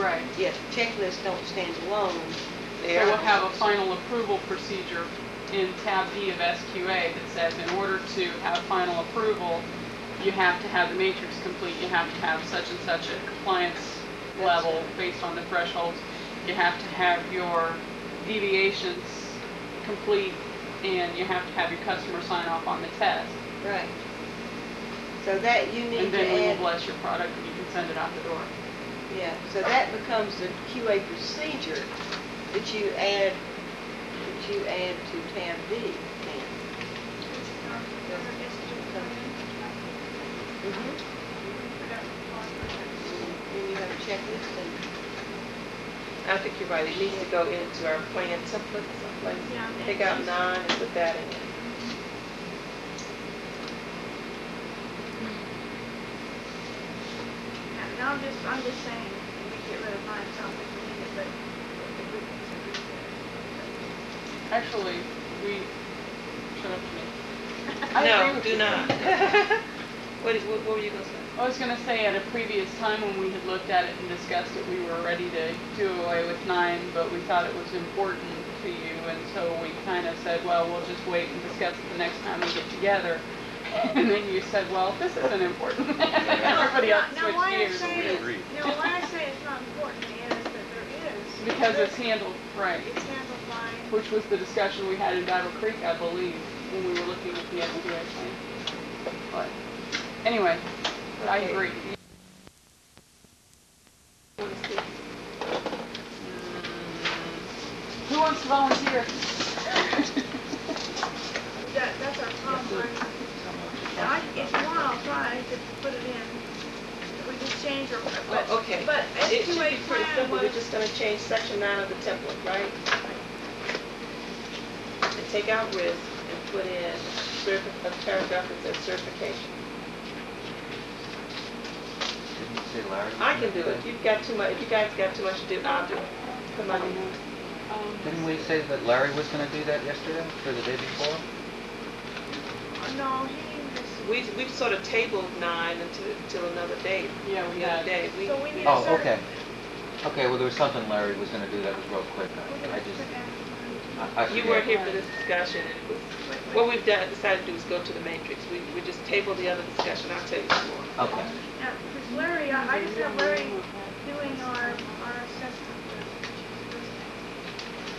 Right. Yes, checklists don't stand alone. They So are. we'll have a final approval procedure in tab D of SQA that says in order to have final approval, you have to have the matrix complete, you have to have such and such a compliance That's level it. based on the thresholds. You have to have your deviations complete, and you have to have your customer sign off on the test. Right. So that you need And to then we will add, bless your product and you can send it out the door. Yeah, so that becomes the QA procedure that you add, that you add to tab D then. Mhm. Then you have a checklist and, I think you're right, it needs to go into our plan template someplace. Yeah. Take out nine and put that in. No, I'm just, I'm just saying, we get rid of mine, sounds like we need it, but if we can agree to it. Actually, we, shut up to me. I agree No, with do you. not. What, is- what what were you gonna say? I was gonna say at a previous time when we had looked at it and discussed it, we were ready to do away with nine, but we thought it was important to you, and so we kind of said, well, we'll just wait and discuss it the next time we get together. And then you said, well, this isn't important. Everybody else No, no, why I switched say gears. agreed. No, why I say it's not important is that there is. Because it's handled, right, It's handled by, which was the discussion we had in Battle Creek, I believe, when we were looking at the SBA plan. But, anyway, I Okay. agree. Hmm. Who wants to volunteer? that, that's our problem. Now, I, if you want, I'll try to put it in. We just change our, but, Oh, okay. but It should SQA be pretty plan simple, was. we're just gonna change section nine of the template, right? And take out risk and put in certi- a paragraph that says certification. Didn't you say Larry? was I gonna can do it, if you've got too much, if you guys got too much to do, I'll do it. Come on in. Um, Didn't we say that Larry was gonna do that yesterday, or the day before? No, he was, We, we've sort of tabled nine until, until another date. Yeah, we The had. day, we, so we need a Oh, certi- okay. Okay, well, there was something Larry was gonna do that was real quick. we need I a just, certi- I I you weren't here for this discussion, and it was, what we've done, decided to do is go to the matrix. We, we just tabled the other discussion, I'll tell you some more. Okay. Now, because Larry, I, I just have Larry doing our, our assessment.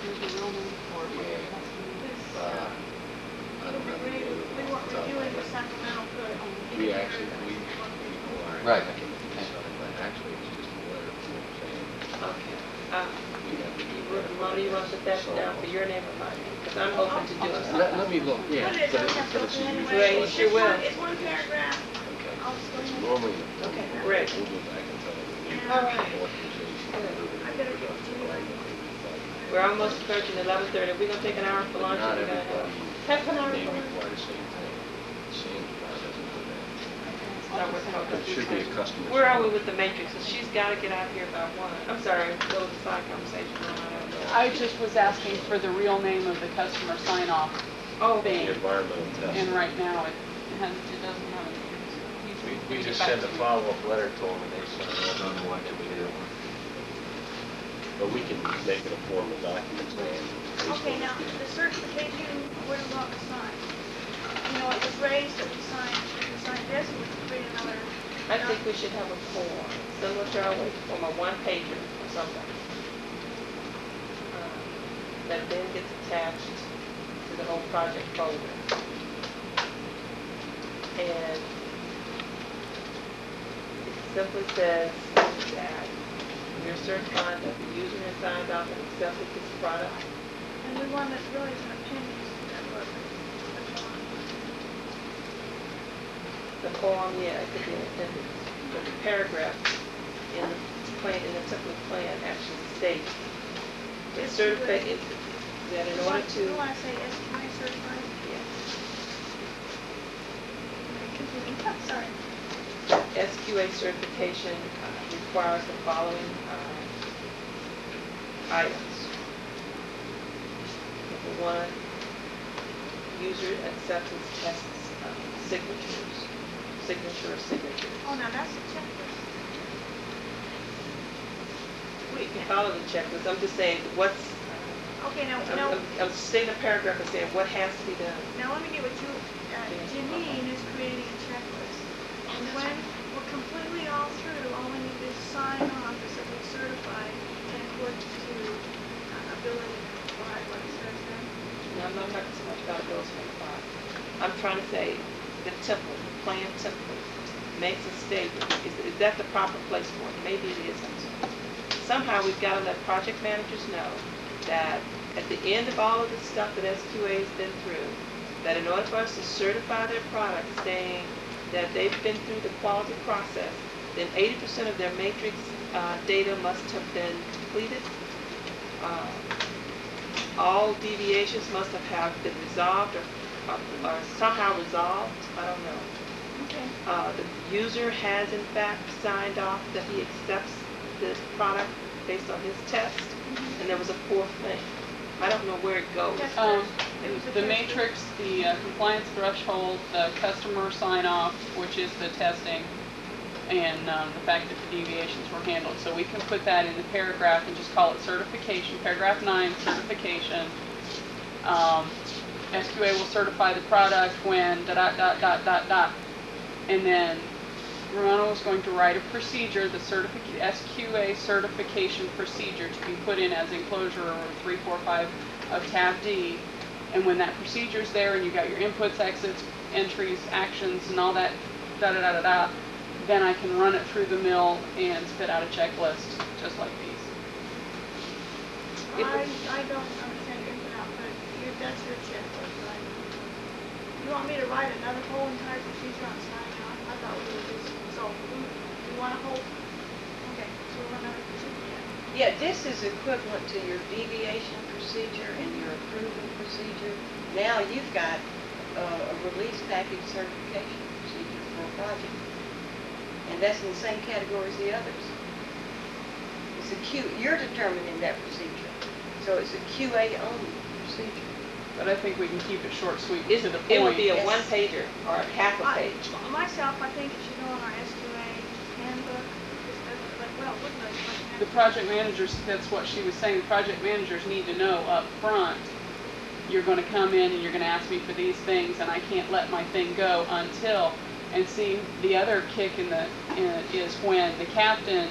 There's a real name for it. This, Uh, I don't have we, any we other weren't off the top of my reviewing the head. Sacramento code. We actually, we, we are. Right. I can sign, but actually it's just a letter from the saying, Okay. Uh, we have to. you would, Mona, you want to put that down for your name or my name? Because I'm open to doing Let, something. let me look, yeah. But it but doesn't have to but go it's through. Right, It's sure will. It's one paragraph. Okay. I'll just go It's. Normally. Okay, great. We'll go back and tell them. All right. I better get to. We're almost approaching eleven thirty. We're gonna take an hour for lunch. Not and we're gonna everybody, have- Half an hour may for lunch. require the same thing. Same plan doesn't do that. Start with how That should be a customer. Where are we with the matrix? So she's gotta get out of here by one. I'm sorry, what was the side conversation? I don't know. I just was asking for the real name of the customer sign off Oh, thing, The environmental test. and right now it has, it doesn't have a. he's We, we just back send a follow-up letter to them and they sign off on what to do. But we can make it a formal document saying. based Okay, on now, the certification, where do we want to sign? You know, it was raised that we signed, we signed this, and we could create another. I think we should have a form, similar to our wage form, a one pager or something. um, That then gets attached to the whole project folder. And it simply says that you're certifying that the user has signed off and accepted this product. And we want that really is an appendix to that book. That's all. The form, yeah, it could be an appendix, but the paragraph in the plan, in the template plan actually states It's certify, good. it- that in order to, You want to say SQA certified? yeah, Sorry. SQA certification uh, requires the following uh, items. Number one, user acceptance tests, uh, signatures, signature or signatures. Oh, now that's a checklist. can follow the checklist, I'm just saying, what's, Okay, now, I'm, now, I'm- I'm stating a paragraph and saying what has to be done. now let me get what you, uh, Janine is creating a checklist. And when we're completely all through, all we need is sign off is that we certified in accordance to uh, ability to provide what it says there. No, I'm not talking so much about those from the bottom. I'm trying to say the template, the plan template makes a statement. Is, is that the proper place for it? Maybe it isn't. Somehow we've got to let project managers know that at the end of all of the stuff that SQA's been through, that in order for us to certify their product saying that they've been through the quality process, then eighty percent of their matrix, uh, data must have been completed. Uh, all deviations must have have been resolved or, or- or somehow resolved, I don't know. Okay. Uh, the user has in fact signed off that he accepts the product based on his test, and there was a fourth thing. I don't know where it goes. Yes. Um, It was a the test. matrix, the uh, compliance threshold, the customer sign off, which is the testing, and, um, the fact that the deviations were handled. So we can put that in the paragraph and just call it certification, paragraph nine, certification. Um, SQA will certify the product when da dot dot dot dot dot. And then Ramona is going to write a procedure, the certific- SQA certification procedure to be put in as enclosure three, four, five of tab D. And when that procedure is there and you got your inputs, exits, entries, actions, and all that, da da da da da, then I can run it through the mill and spit out a checklist, just like these. I, I don't understand your input output, you, that's your checklist, right? You want me to write another whole entire procedure on signing off? I thought we were just, so, you want a whole, okay, so another procedure, yeah. Yeah, this is equivalent to your deviation procedure and your approval procedure. Now you've got uh, a release package certification procedure for a project. And that's in the same category as the others. It's a Q, you're determining that procedure. So it's a QA only procedure. But I think we can keep it short, sweet, It to the point. it would be a Yes. one pager or a half a I- page. Myself, I think it should go in our SQA handbook, just as, like, well, wouldn't it, like. The project managers, that's what she was saying, the project managers need to know up front. you're gonna come in and you're gonna ask me for these things, and I can't let my thing go until, and see, the other kick in the, in, is when the captain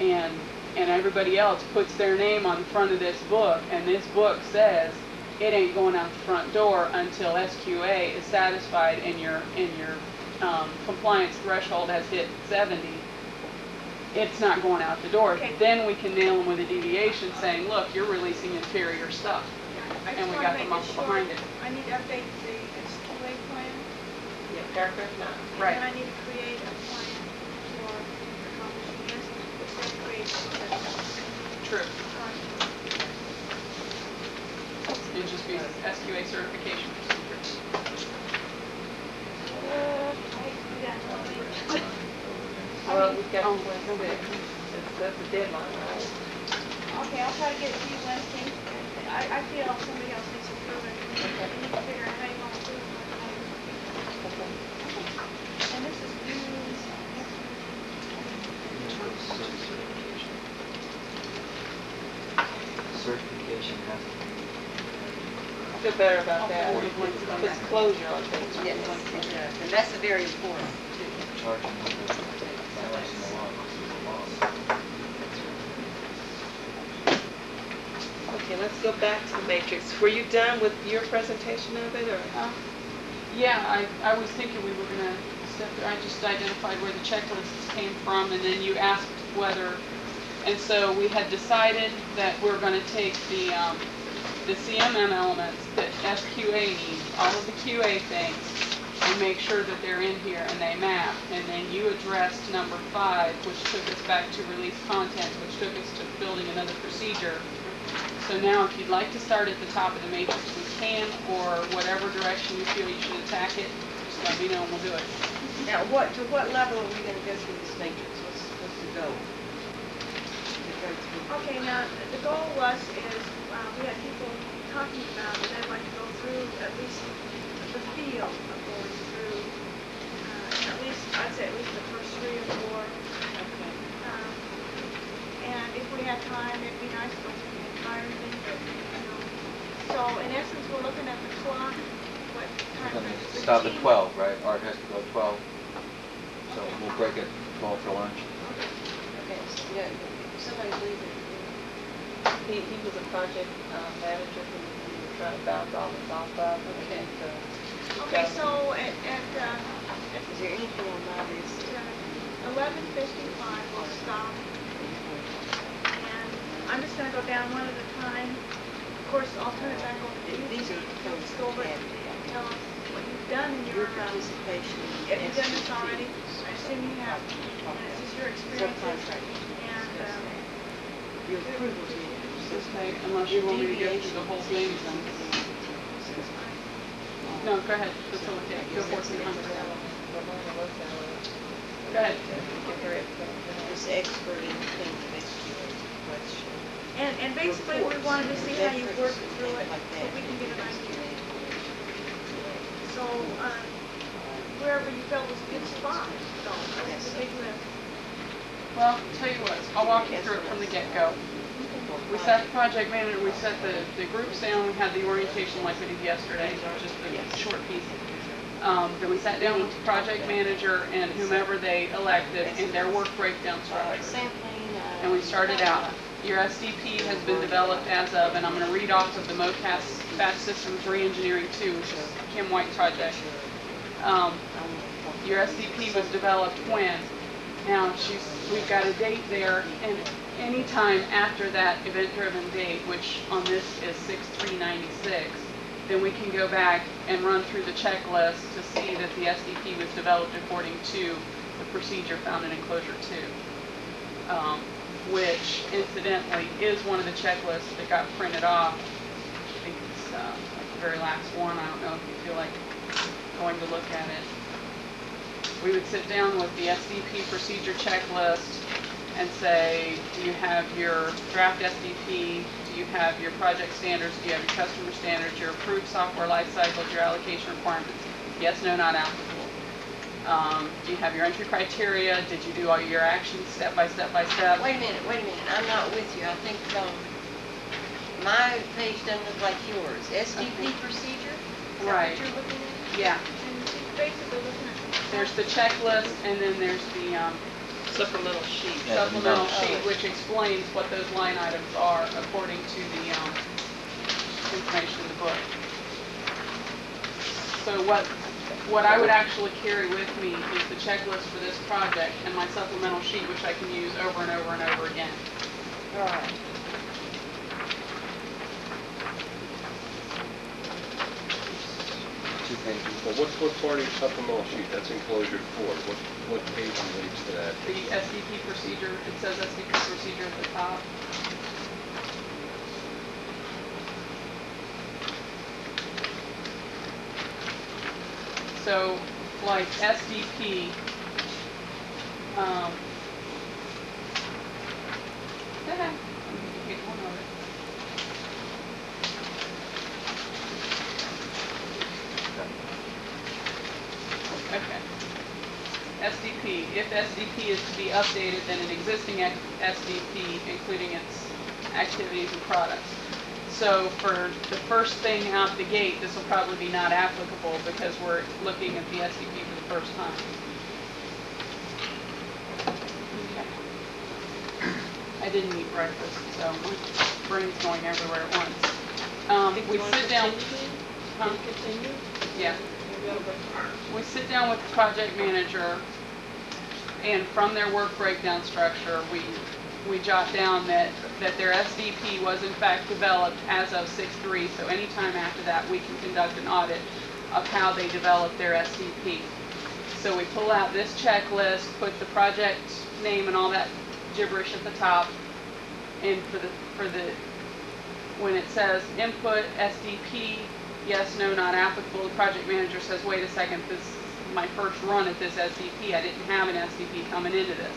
and, and everybody else puts their name on the front of this book, and this book says, it ain't going out the front door until SQA is satisfied and your, and your, um, compliance threshold has hit seventy, it's not going out the door. Okay. Then we can nail them with a deviation saying, look, you're releasing inferior stuff. I And we wanna got the make muscle short. behind it. I need to update the SQA plan, Yeah, paragraph nine. Right. and then I need to create a plan for accomplishing this, which then creates. True. Alright. It'd just be SQA certification procedure. Uh, I hate to do that, Melanie. I Well, we've got Oh, Wednesday. That's, that's the deadline, right? Okay, I'll try to get it to you Wednesday. I, I feel somebody else needs to approve it. Okay. You need to figure out how you want to approve it. Okay. And this is due next Certification has to be. I feel better about that. Forty. Puts closure on things. Yes, it does, and that's a very important too. charging with the violation of law, versus the law. Okay, let's go back to the matrix. Were you done with your presentation of it, or? Uh, Yeah, I, I was thinking we were gonna step, there. I just identified where the checklists came from, and then you asked whether, and so we had decided that we're gonna take the, um, the CMM elements that SQA needs, all of the QA things, and make sure that they're in here and they map. And then you addressed number five, which took us back to release content, which took us to building another procedure. So now, if you'd like to start at the top of the matrix, we can, or whatever direction you feel you should attack it, just let me know and we'll do it. Now, what, to what level are we gonna go through this matrix? What's, what's the goal? To go Okay, now, the goal was, is, uh, we had people talking about, that they'd like to go through at least the feel of going through, uh, at least, I'd say at least the first three or four. Um, And if we have time, it'd be nice to go through the entire thing, but, you know. So in essence, we're looking at the clock, what time is it? stop at twelve, right? Art has to go at twelve. So we'll break at twelve for lunch. Okay, so, yeah, somebody's leaving. He, he was a project, um, manager who we were trying to bounce all this off of. and Okay. he's, uh, Okay, got- so at, at, uh, Is there anything on my list? eleven fifty-five, we'll stop. And I'm just gonna go down one at a time. Of course, I'll turn it back over to you. These are You'll go over it and tell us what you've done in Your your, uh, participation in have you done this SCP. already? I assume you have. And this is your experience. Subcontractors. And, um, Your approvals need to Okay, unless you want me to go through the whole thing, then. No, go ahead, facilitate, go for it, Suzanne. Go ahead. This expert in investigation question. and, and basically, we wanted to see how you work through it, like so that. we can get an idea. So, um, wherever you felt was a good spot, so, it's a big lift. Well, tell you what, I'll walk you through it from the get-go. We set the project manager, we set the, the groups down, we had the orientation like we did yesterday, just a short piece. Um, then we sat down with the project manager and whomever they elected in their work breakdown structure. Uh. And we started out, your SDP has been developed as of, and I'm gonna read off of the MOCAS Batch Systems Reengineering Two, which is Kim White project. Um, your SDP was developed when? Now, she's, we've got a date there, and any time after that event-driven date, which on this is six three ninety-six, then we can go back and run through the checklist to see that the SDP was developed according to the procedure found in enclosure two. Um, which incidentally is one of the checklists that got printed off. I think it's, uh, like the very last one, I don't know if you feel like going to look at it we would sit down with the SDP procedure checklist and say, do you have your draft SDP? Do you have your project standards? Do you have your customer standards, your approved software life cycles, your allocation requirements? Yes, no, not applicable. Um, do you have your entry criteria? Did you do all your actions step by step by step? Wait a minute, wait a minute, I'm not with you, I think, um, my page doesn't look like yours. SDP Okay. procedure? Is that Right. what you're looking at? Yeah, And basically looking. There's the checklist and then there's the, um, Supplemental sheet. Yeah, the supplemental notes. sheet, which explains what those line items are according to the, um, information in the book. So what, what I would actually carry with me is the checklist for this project and my supplemental sheet, which I can use over and over and over again. All right. Two pages. Well, what, what part of your supplemental sheet, that's enclosure four, what, what page relates to that? The SDP procedure, it says SDP procedure at the top. So, like SDP, um, go ahead. You get one of it. Okay. SDP, if SDP is to be updated, then an existing SDP, including its activities and products. So for the first thing out the gate, this will probably be not applicable because we're looking at the SDP for the first time. Okay. I didn't eat breakfast, so my brain's going everywhere at once. Um, we sit down. continue? Huh? Continue? Yeah. Maybe I'll go- We sit down with the project manager, and from their work breakdown structure, we, we jot down that, that their SDP was in fact developed as of six-three, so anytime after that, we can conduct an audit of how they developed their SDP. So we pull out this checklist, put the project name and all that gibberish at the top, and for the, for the, when it says input SDP, yes, no, not applicable, the project manager says, wait a second, this is my first run at this SDP, I didn't have an SDP coming into this.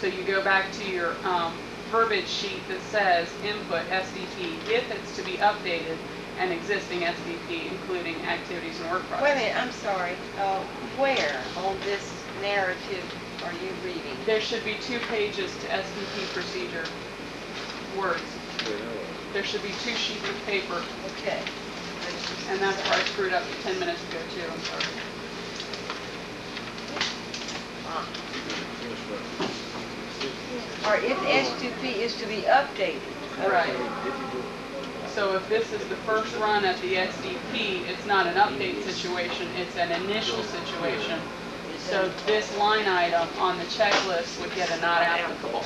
So you go back to your, um, verbiage sheet that says input SDP, if it's to be updated, an existing SDP, including activities and work Wait a products. minute, I'm sorry, uh, where on this narrative are you reading? There should be two pages to SDP procedure. words. There should be two sheets of paper, Okay. and that's where I screwed up ten minutes ago too, I'm sorry. Or if S2P is to be updated. Right. So if this is the first run at the SDP, it's not an update situation, it's an initial situation. So this line item on the checklist would get a not applicable.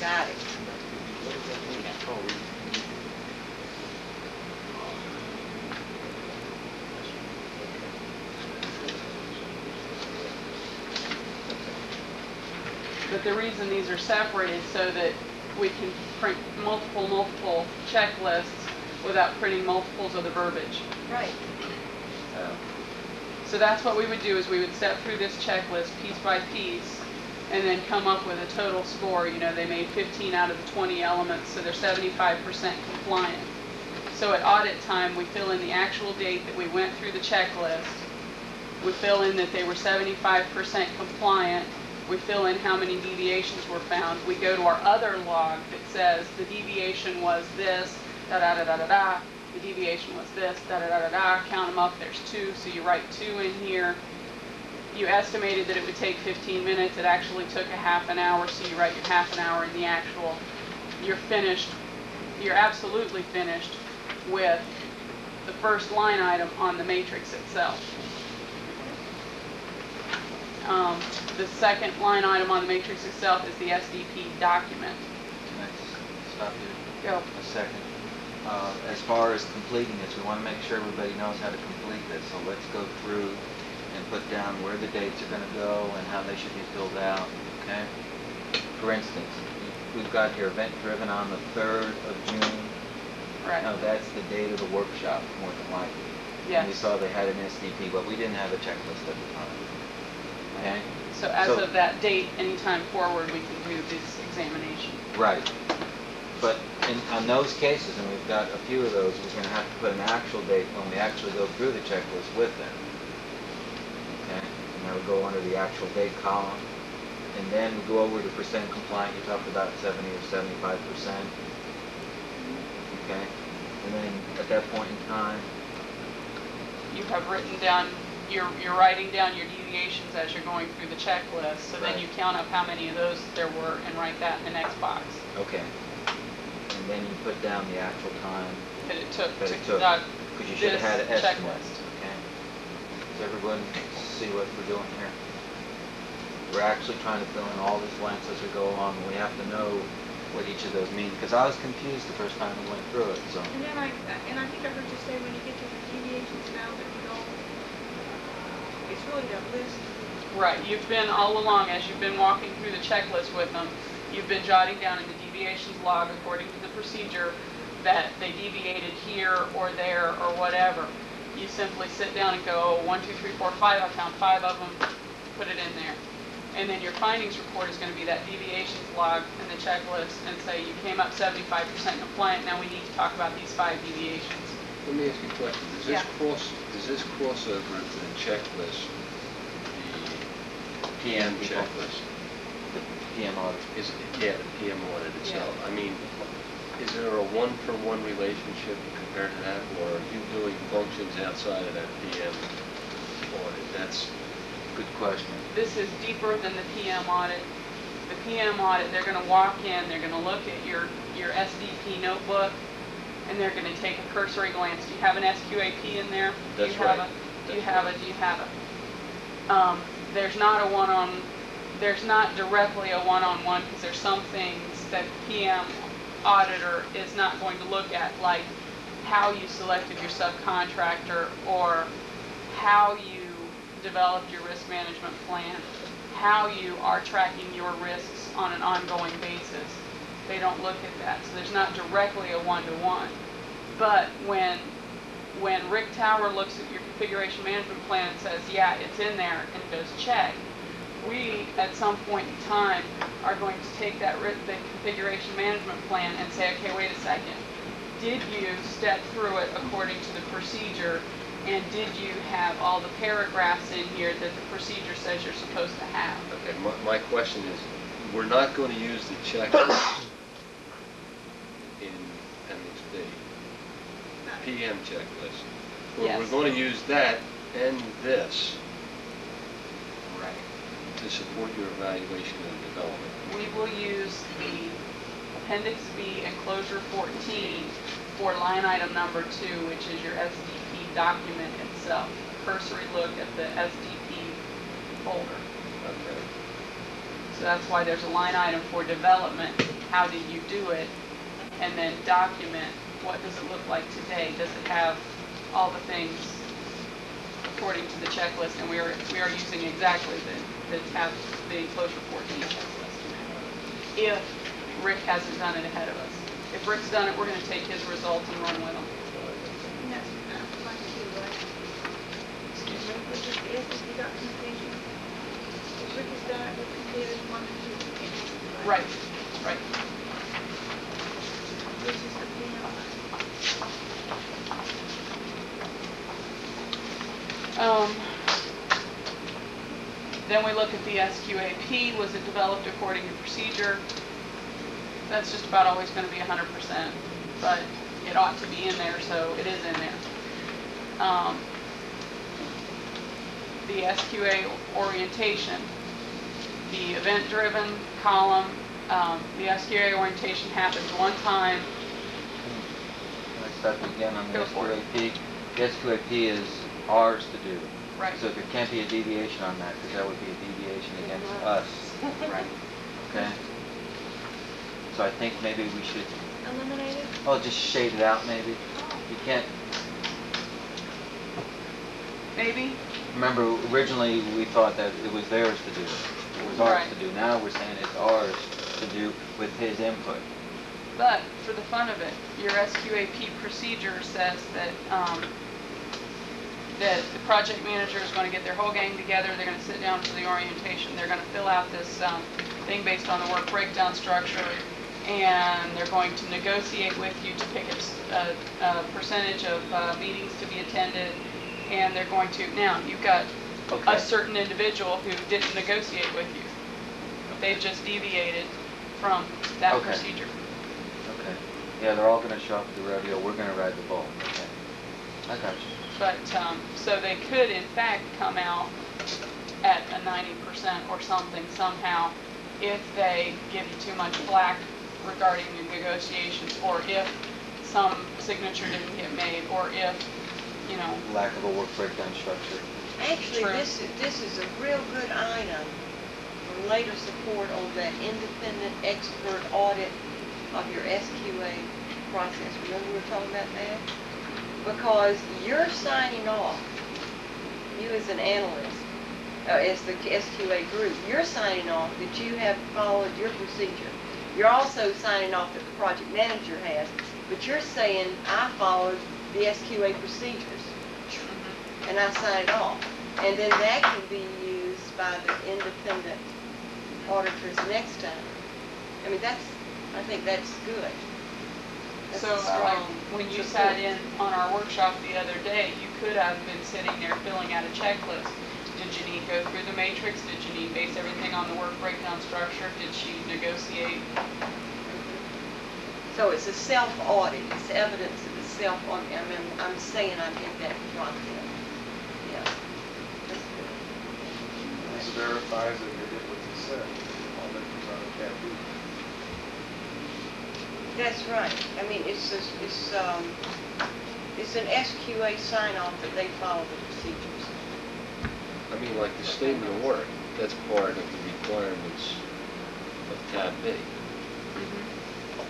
Got it. The reason these are separated so that we can print multiple, multiple checklists without printing multiples of the verbiage. Right. So, so that's what we would do, is we would step through this checklist piece by piece, and then come up with a total score. You know, they made 15 out of the 20 elements, so they're 75% compliant. So at audit time, we fill in the actual date that we went through the checklist. We fill in that they were 75% compliant. We fill in how many deviations were found. We go to our other log that says the deviation was this, da-da-da-da-da-da. The deviation was this, da-da-da-da-da. Count them up, there's two, so you write two in here. You estimated that it would take 15 minutes. It actually took a half an hour, so you write your half an hour in the actual. You're finished, you're absolutely finished with the first line item on the matrix itself. Um, The second line item on the matrix itself is the SDP document. Can I stop you Go. a second? Uh, As far as completing this, we want to make sure everybody knows how to complete this, so let's go through and put down where the dates are going to go and how they should be filled out, okay? For instance, we've got here event driven on the 3rd of June. Right. Now, that's the date of the workshop, more than likely. And we saw they had an SDP, but we didn't have a checklist at the time. Okay? So as So- of that date, anytime forward, we can do this examination. Right. But in, on those cases, and we've got a few of those, we're gonna have to put an actual date when we actually go through the checklist with them. Okay? And that would go under the actual date column. And then we go over the percent compliant, you talked about seventy or seventy-five percent. Okay? And then at that point in time, You have written down, you're, you're writing down your deviations as you're going through the checklist, so then Right. you count up how many of those there were and write that in the next box. okay. And then you put down the actual time That it took that to it took. conduct Because you should this have had an estimate. checklist. Okay? Does everyone see what we're doing here? We're actually trying to fill in all these blanks as we go along, and we have to know what each of those mean, because I was confused the first time we went through it, so. And then I, and I think I heard you say when you get to the deviations now that you don't, it's really that list. Right, you've been all along, as you've been walking through the checklist with them, you've been jotting down in the deviations log according to the procedure that they deviated here or there or whatever. You simply sit down and go, oh, one, two, three, four, five, I found five of them, put it in there. And then your findings report is gonna be that deviations log and the checklist and say you came up seventy-five percent compliant, now we need to talk about these five deviations. Let me ask you a question. Does this Yeah. cross, does this cross over into the checklist, the PM checklist? The PM audit. Is, yeah, the PM audit itself. I mean, is there a one-for-one relationship compared to that, or are you doing functions outside of that PM audit? That's, a Good question. this is deeper than the PM audit. The PM audit, they're gonna walk in, they're gonna look at your, your SDP notebook, and they're gonna take a cursory glance. Do you have an SQAP in there? Do you That's have right. a- Do you have right. it, do you have it? Um, there's not a one-on, there's not directly a one-on-one, because there's some things that PM auditor is not going to look at, like how you selected your subcontractor, or how you developed your risk management plan, how you are tracking your risks on an ongoing basis. They don't look at that, so there's not directly a one-to-one. But when, when Rick Tower looks at your configuration management plan says, yeah, it's in there, and it goes check, we, at some point in time, are going to take that, ri- the configuration management plan and say, okay, wait a second. Did you step through it according to the procedure? And did you have all the paragraphs in here that the procedure says you're supposed to have? okay, my, my question is, we're not going to use the checklist in appendix B, PM checklist. Where Yes. we're gonna use that and this Right. to support your evaluation and development. We will use the Appendix B enclosure 14 for line item number two, which is your SDP document itself. Cursory look at the SDP folder. Okay. So that's why there's a line item for development, how did you do it? And then document, what does it look like today? Does it have all the things according to the checklist? And we are, we are using exactly the, the tab, the enclosure 14 checklist. If Rick hasn't done it ahead of us. If Rick's done it, we're gonna take his results and run with them. And that's one, two, right? Excuse me? Which is the SSD documentation. If Rick has done it, we completed one and two. Right, right. This is the PM. Um, Then we look at the SQAP, was it developed according to procedure? That's just about always gonna be hundred percent, but it ought to be in there, so it is in there. Um, The SQA orientation, the event-driven column, um, the SQA orientation happens one time, Can I start again on the Go. SQAP? The SQAP is ours to do. right? So there can't be a deviation on that, because that would be a deviation against us, Right. okay? So I think maybe we should, Eliminate it? oh, just shade it out maybe. You can't, Maybe? remember originally we thought that it was theirs to do. It was ours Right. to do. Now we're saying it's ours to do with his input. But for the fun of it, your SQAP procedure says that, um, that the project manager is gonna get their whole gang together, they're gonna sit down for the orientation, they're gonna fill out this, um, thing based on the work breakdown structure, and they're going to negotiate with you to pick a percentage of, uh, meetings to be attended, and they're going to, now, you've got Okay. a certain individual who didn't negotiate with you. They've just deviated from that Okay. procedure. Okay. Yeah, they're all gonna show up at the rodeo, we're gonna ride the bull. Okay. I got you. But, um, so they could in fact come out at a ninety percent or something somehow if they give you too much flack regarding your negotiations, or if some signature didn't get made, or if, you know, Lack of a work breakdown structure. Actually, True. this, is this is a real good item for later support on that independent expert audit of your SQA process. Remember we were talking about that? Because you're signing off, you as an analyst, uh, as the SQA group, you're signing off that you have followed your procedure. You're also signing off that the project manager has, but you're saying, I followed the SQA procedures mhm. and I signed off. And then that can be used by the independent auditors next time. I mean, that's, I think that's good. That's So, a um, like, strong when you support. sat in on our workshop the other day, you could have been sitting there filling out a checklist. Did Janine go through the matrix? Did Janine base everything on the work breakdown structure? Did she negotiate? So it's a self-audit, it's evidence of the self-audit, I mean, I'm saying I'm in that process. Yeah. This verifies that you did what you said, all that comes out of tab B. That's right. I mean, it's, a- it's, um, it's an SQA sign-off that they follow the procedures. I mean, like the statement of work, that's part of the requirements of tab B.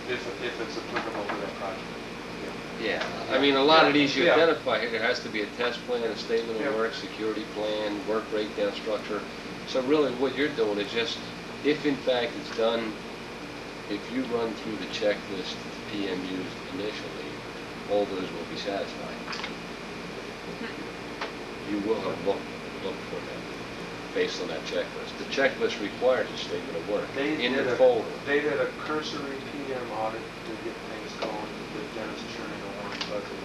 If, if it's applicable to that project. Yeah, I mean, a lot of these you Yeah. identify, here, there has to be a test plan, a statement Yeah. of work, security plan, work breakdown structure. So really, what you're doing is just, if in fact it's done, if you run through the checklist that the PM used initially, all those will be satisfied. You will have looked, looked for them based on that checklist. The checklist requires a statement of work They in did the a- folder. They did a cursory PM audit to get things going with Dennis Churning and Warren Buzzard.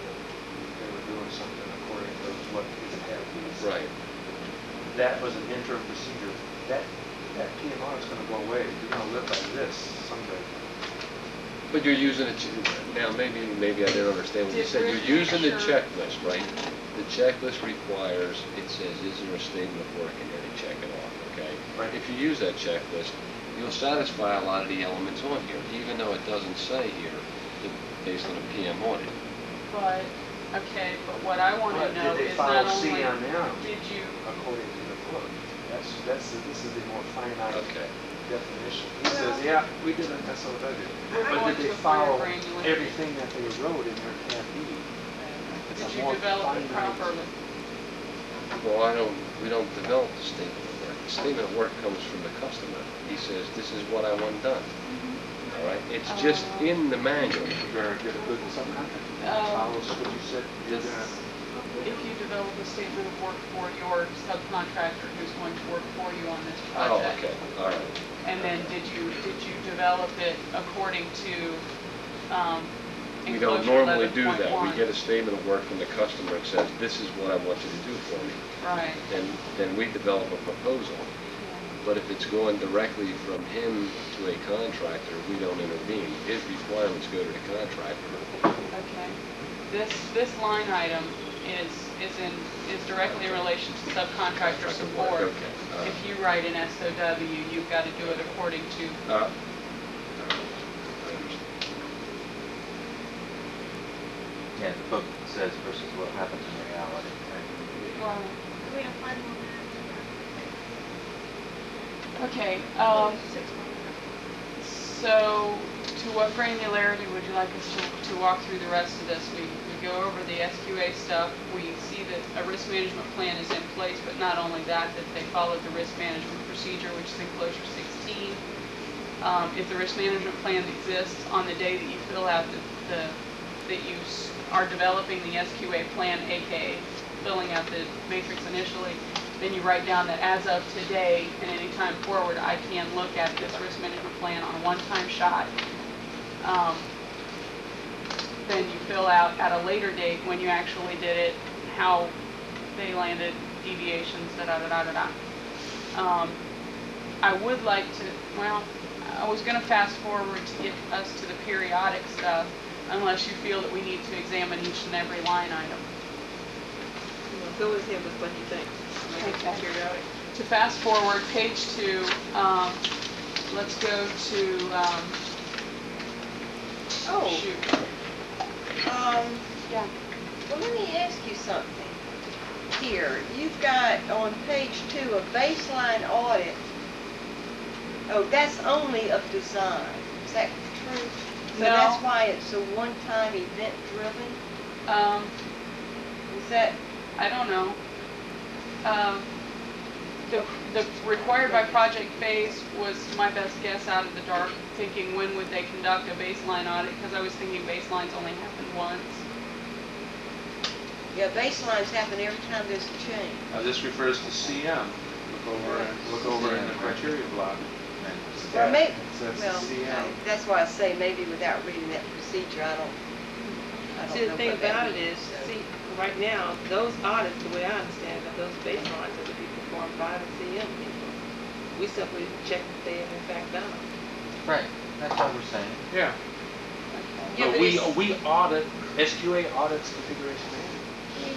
They were doing something according to what is happening. Right. That was an interim procedure. That, that PM audit's gonna go away. You're gonna live like this someday. But you're using it, now, maybe, maybe I didn't understand what you said. You're using the checklist, right? The checklist requires, it says, is there a statement of work, and then you check it off, okay? Right. If you use that checklist, you'll satisfy a lot of the elements on here, even though it doesn't say here, that based on a PM audit. But, okay, but what I want to know did they is follow not only, CMM did you, according to the book? That's, that's, the- this is the more finite Okay. definition. He says, yeah, we did an SOW. We're But did they to a higher follow everything that they wrote in their Cat B? It's a did you more develop it finite- properly? Well, I don't, we don't develop the statement of work. The statement of work comes from the customer. He says, this is what I want done. All right? It's just Uh, in the manual. You're gonna get a good subcontractor. Um, Follows what you said you're This, gonna. If you develop a statement of work for your subcontractor who's going to work for you on this Oh, project. okay, all right. And then did you, did you develop it according to, um, We don't enclosure normally do that. We 11.1? get a statement of work from the customer that says, this is what I want you to do for me. Right. Then, then we develop a proposal. But if it's going directly from him to a contractor, we don't intervene. His requirements go to the contractor. Okay. This, this line item is, is in, is directly in relation to subcontractor support. Okay, all right. If you write an SOW, you've got to do it according to, Uh, all right. I understand. Yeah, the book says versus what happens in reality. well, Do we have five more minutes? okay, um, Six more minutes. So, to what granularity would you like us to, to walk through the rest of this? We, we go over the SQA stuff, we see that a risk management plan is in place, but not only that, that they followed the risk management procedure, which is enclosure sixteen. Um, if the risk management plan exists on the day that you fill out the, the, that you are developing the SQA plan, AKA filling out the matrix initially, then you write down that as of today and any time forward, I can look at this risk management plan on a one-time shot. Um, Then you fill out at a later date when you actually did it, how they landed, deviations, da-da-da-da-da-da. Um, I would like to, well, I was gonna fast forward to get us to the periodic stuff, unless you feel that we need to examine each and every line item. Well, Go with him with what he thinks. Make Okay. periodic. To fast forward, page two, um, let's go to, um, Oh, shoot. Um, Yeah. well, let me ask you something. Here, you've got on page two, a baseline audit. Oh, that's only of design. Is that true? So No. that's why it's a one-time event driven? Um, Is that, I don't know. Um, the, the required by project phase was my best guess out of the dark, thinking when would they conduct a baseline audit, because I was thinking baselines only happen once. yeah, baselines happen every time there's a change. Now, this refers to CM. Look over, and look over in the criteria block. It's Or got- may, says well, CM. I- that's why I say maybe without reading that procedure, I don't, I don't See, the know thing what that about it means, so. see, right now, those audits, the way I understand it, those baselines are to be performed by the CM people. We simply check that they have in fact done them. Right, that's what we're saying. Yeah, Yeah, but but we, it's- we audit, SQA audits configuration manual.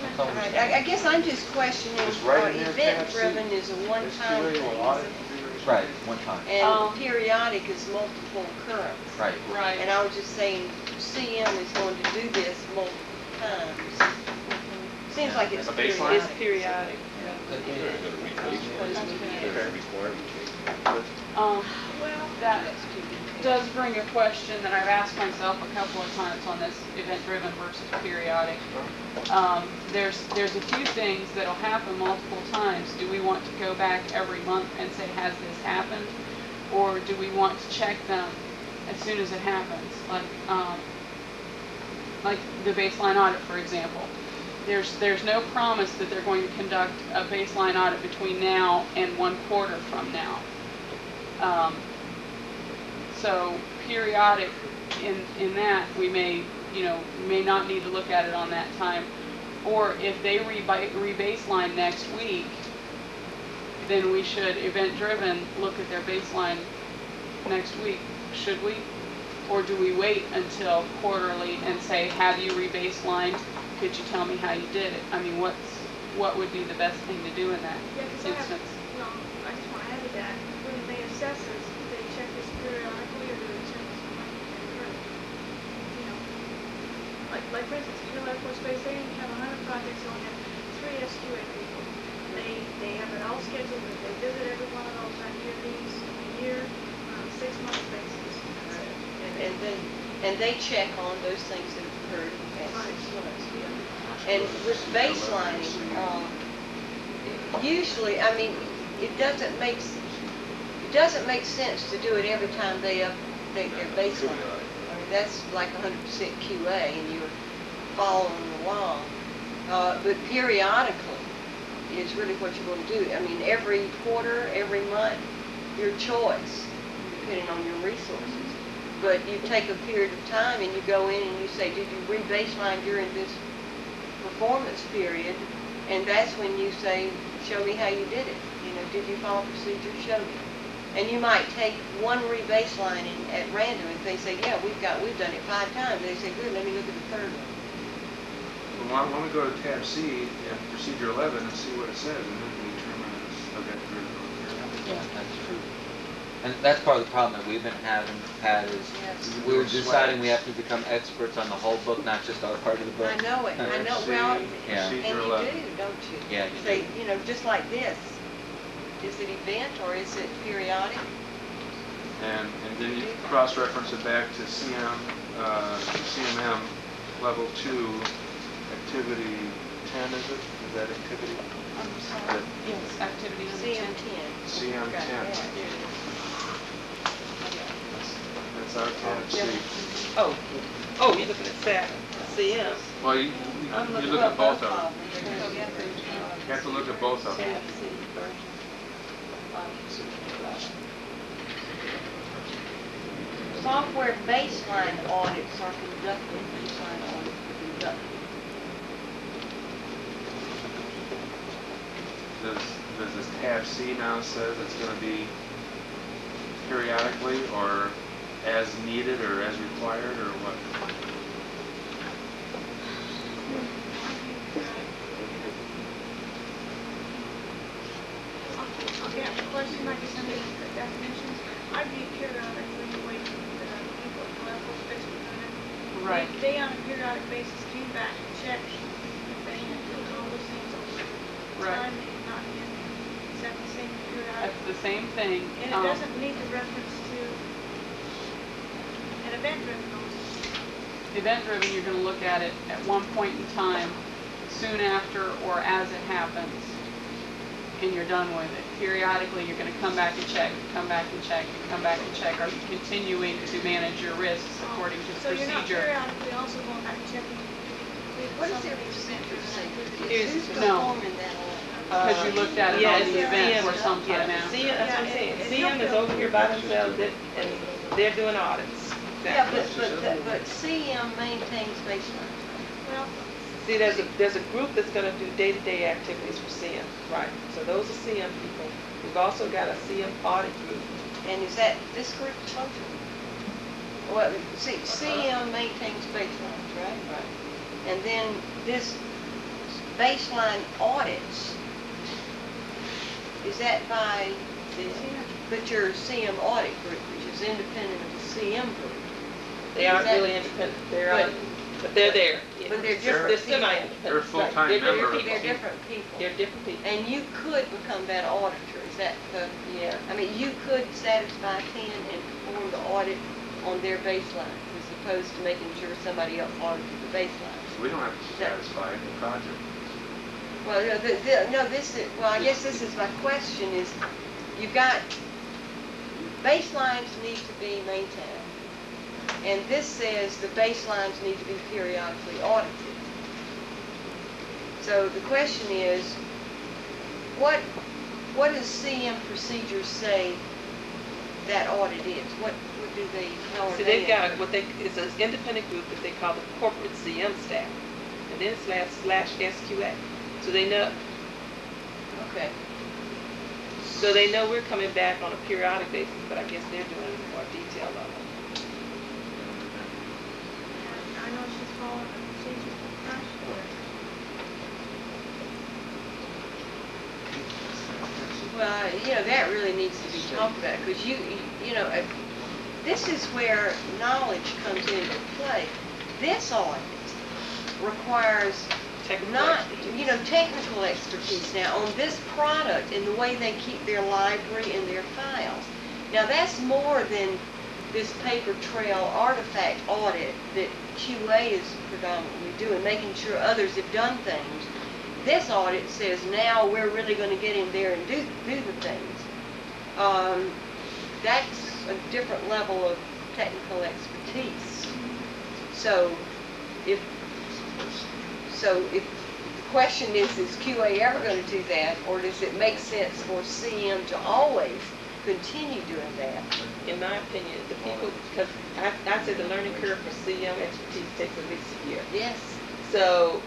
That's all we're Right, saying. I, I guess I'm just questioning, It's right in there, event tab driven is a one-time SQA thing, will audit it? configuration Right, manual. one time. Um, and periodic is multiple occurrence. Right. Right. And I was just saying, CM is going to do this multiple times. Seems like it's A baseline? It's periodic. Um, Well, that does bring a question that I've asked myself a couple of times on this event-driven versus periodic. Um, there's, there's a few things that'll happen multiple times. Do we want to go back every month and say, has this happened? Or do we want to check them as soon as it happens? Like, um, like the baseline audit, for example. There's, there's no promise that they're going to conduct a baseline audit between now and one quarter from now. Um, so periodic in, in that, we may, you know, may not need to look at it on that time. Or if they reba- rebaseline next week, then we should, event-driven, look at their baseline next week, should we? Or do we wait until quarterly and say, have you rebaselined? Could you tell me how you did it? I mean, what's, what would be the best thing to do in that Yeah, because I have, instance? well, I just want to add to that, when they assess us, they check this periodically or do they check this when they? You know, like, like for instance, Hill Air Force Base, they have a hundred projects, they only have three SQA people. They, they have it all scheduled, that they visit every one of those activities a year, on a six-month basis. That's. And, and then, and they check on those things that have occurred in the past six months. And with baselining, um, usually, I mean, it doesn't make, it doesn't make sense to do it every time they update their baseline. I mean, that's like hundred percent QA and you're following along. Uh, but periodically is really what you're gonna do. I mean, every quarter, every month, your choice, depending on your resources. But you take a period of time and you go in and you say, did you re-baseline during this performance period? And that's when you say, show me how you did it. You know, did you follow procedure? Show me. And you might take one rebaselining at random. If they say, yeah, we've got, we've done it five times, they say, good, let me look at the third one. Well, why don't we go to tab C and procedure eleven and see what it says, and then we determine if it's okay for Yeah, that's true. And that's part of the problem that we've been having, Pat, is Yes. we're deciding we have to become experts on the whole book, not just our part of the book. I know it, I know, C, well, Yeah. and Procedure you eleven. do, don't you? Yeah, you Say, do. you know, just like this. Is it event or is it periodic? And, and then you cross-reference it back to CM, uh, CMM level two, activity ten, is it? Is that activity? I'm sorry. Yes, activity number CM ten. ten. CM Got 10. that. That's our tab C. Oh, oh, you're looking at seven, CM. Well, you, you I'm you look at at both of them. of them. They're together. You have to look at both of them. C version. Software baseline audits are conducted, baseline audits are conducted. Does, does this tab C now says it's gonna be periodically or as needed or as required or what? Yeah, the question I guess under the definitions, I read periodically away from the people at the level space presented. Right. They, they on a periodic basis came back and checked if they had done all those things over Right. time, they not been, is that the same periodic? That's the same thing. And it um, doesn't need the reference to event-driven audit. Event-driven, you're gonna look at it at one point in time, soon after or as it happens, and you're done with it. Periodically, you're gonna come back and check, come back and check, and come back and check. Are you continuing to manage your risks according to So the you're not procedure? periodically also going back and checking What some is of their these procedure event-driven say? activities. No. performing that? Because you looked at it Yeah, on it's the event CM. or sometime Yeah, after. CM, that's what I'm saying. it- it CM is over here by themselves, and they're doing audits. Yeah, Exactly. but, but, but CM maintains baseline. Well, See, there's a, there's a group that's gonna do day-to-day activities for CM, right? So those are CM people. We've also got a CM audit group. And is that this group functional? Well, see, CM maintains baselines, right? Right. And then this baseline audits, is that by, but your CM audit group, which is independent of the CM group. They aren't really independent, they're, uh, But- on- but they're there. Yeah. but they're They're different still not people. independent. They're full-time They're member different of the They're people. different people. They're different people. And you could become that auditor, is that the, Yeah. I mean, you could satisfy ten and perform the audit on their baseline, as opposed to making sure somebody else audited the baseline. We don't have to satisfy the project. Well, no, the, the, no, this is, well, I guess this is my question is, you've got, baselines need to be maintained. And this says the baselines need to be periodically audited. So the question is, what, what does CM procedures say that audit is? What, what do they, how are So they? they've got what they, it's an independent group that they call the corporate CM staff. And then slash, slash SQA. So they know, Okay, so they know we're coming back on a periodic basis, but I guess they're doing it more detailed on it. Follow the procedure for crash course. Well, you know, that really needs to be talked about, because you, you- you know, uh, this is where knowledge comes into play. This audit requires Technical not, expertise. you know, technical expertise now on this product and the way they keep their library and their files. Now, that's more than this paper trail artifact audit that QA is predominantly doing, making sure others have done things. This audit says now we're really gonna get in there and do, do the things. Um, that's a different level of technical expertise. So, if, so if, the question is, is QA ever gonna do that, or does it make sense for CM to always continue doing that? In my opinion, the people, because I, I said the learning curve for CM expertise takes at least a year. Yes. So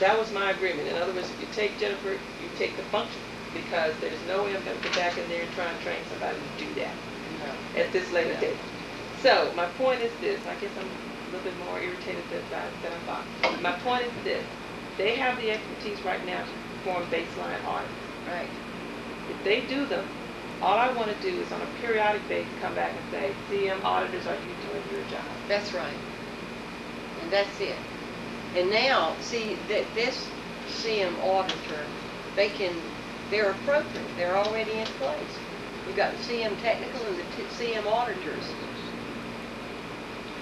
that was my agreement. In other words, if you take Jennifer, you take the function, because there's no way I'm gonna get back in there and try and train somebody to do that at this later date. So my point is this, I guess I'm a little bit more irritated than I, than I thought. My point is this, they have the expertise right now to perform baseline audits. Right. If they do them, all I wanna do is on a periodic basis, come back and say, CM auditors, are you doing your job? That's right. And that's it. And now, see, that this CM auditor, they can, they're appropriate, they're already in place. You've got the CM technical and the t- CM auditors.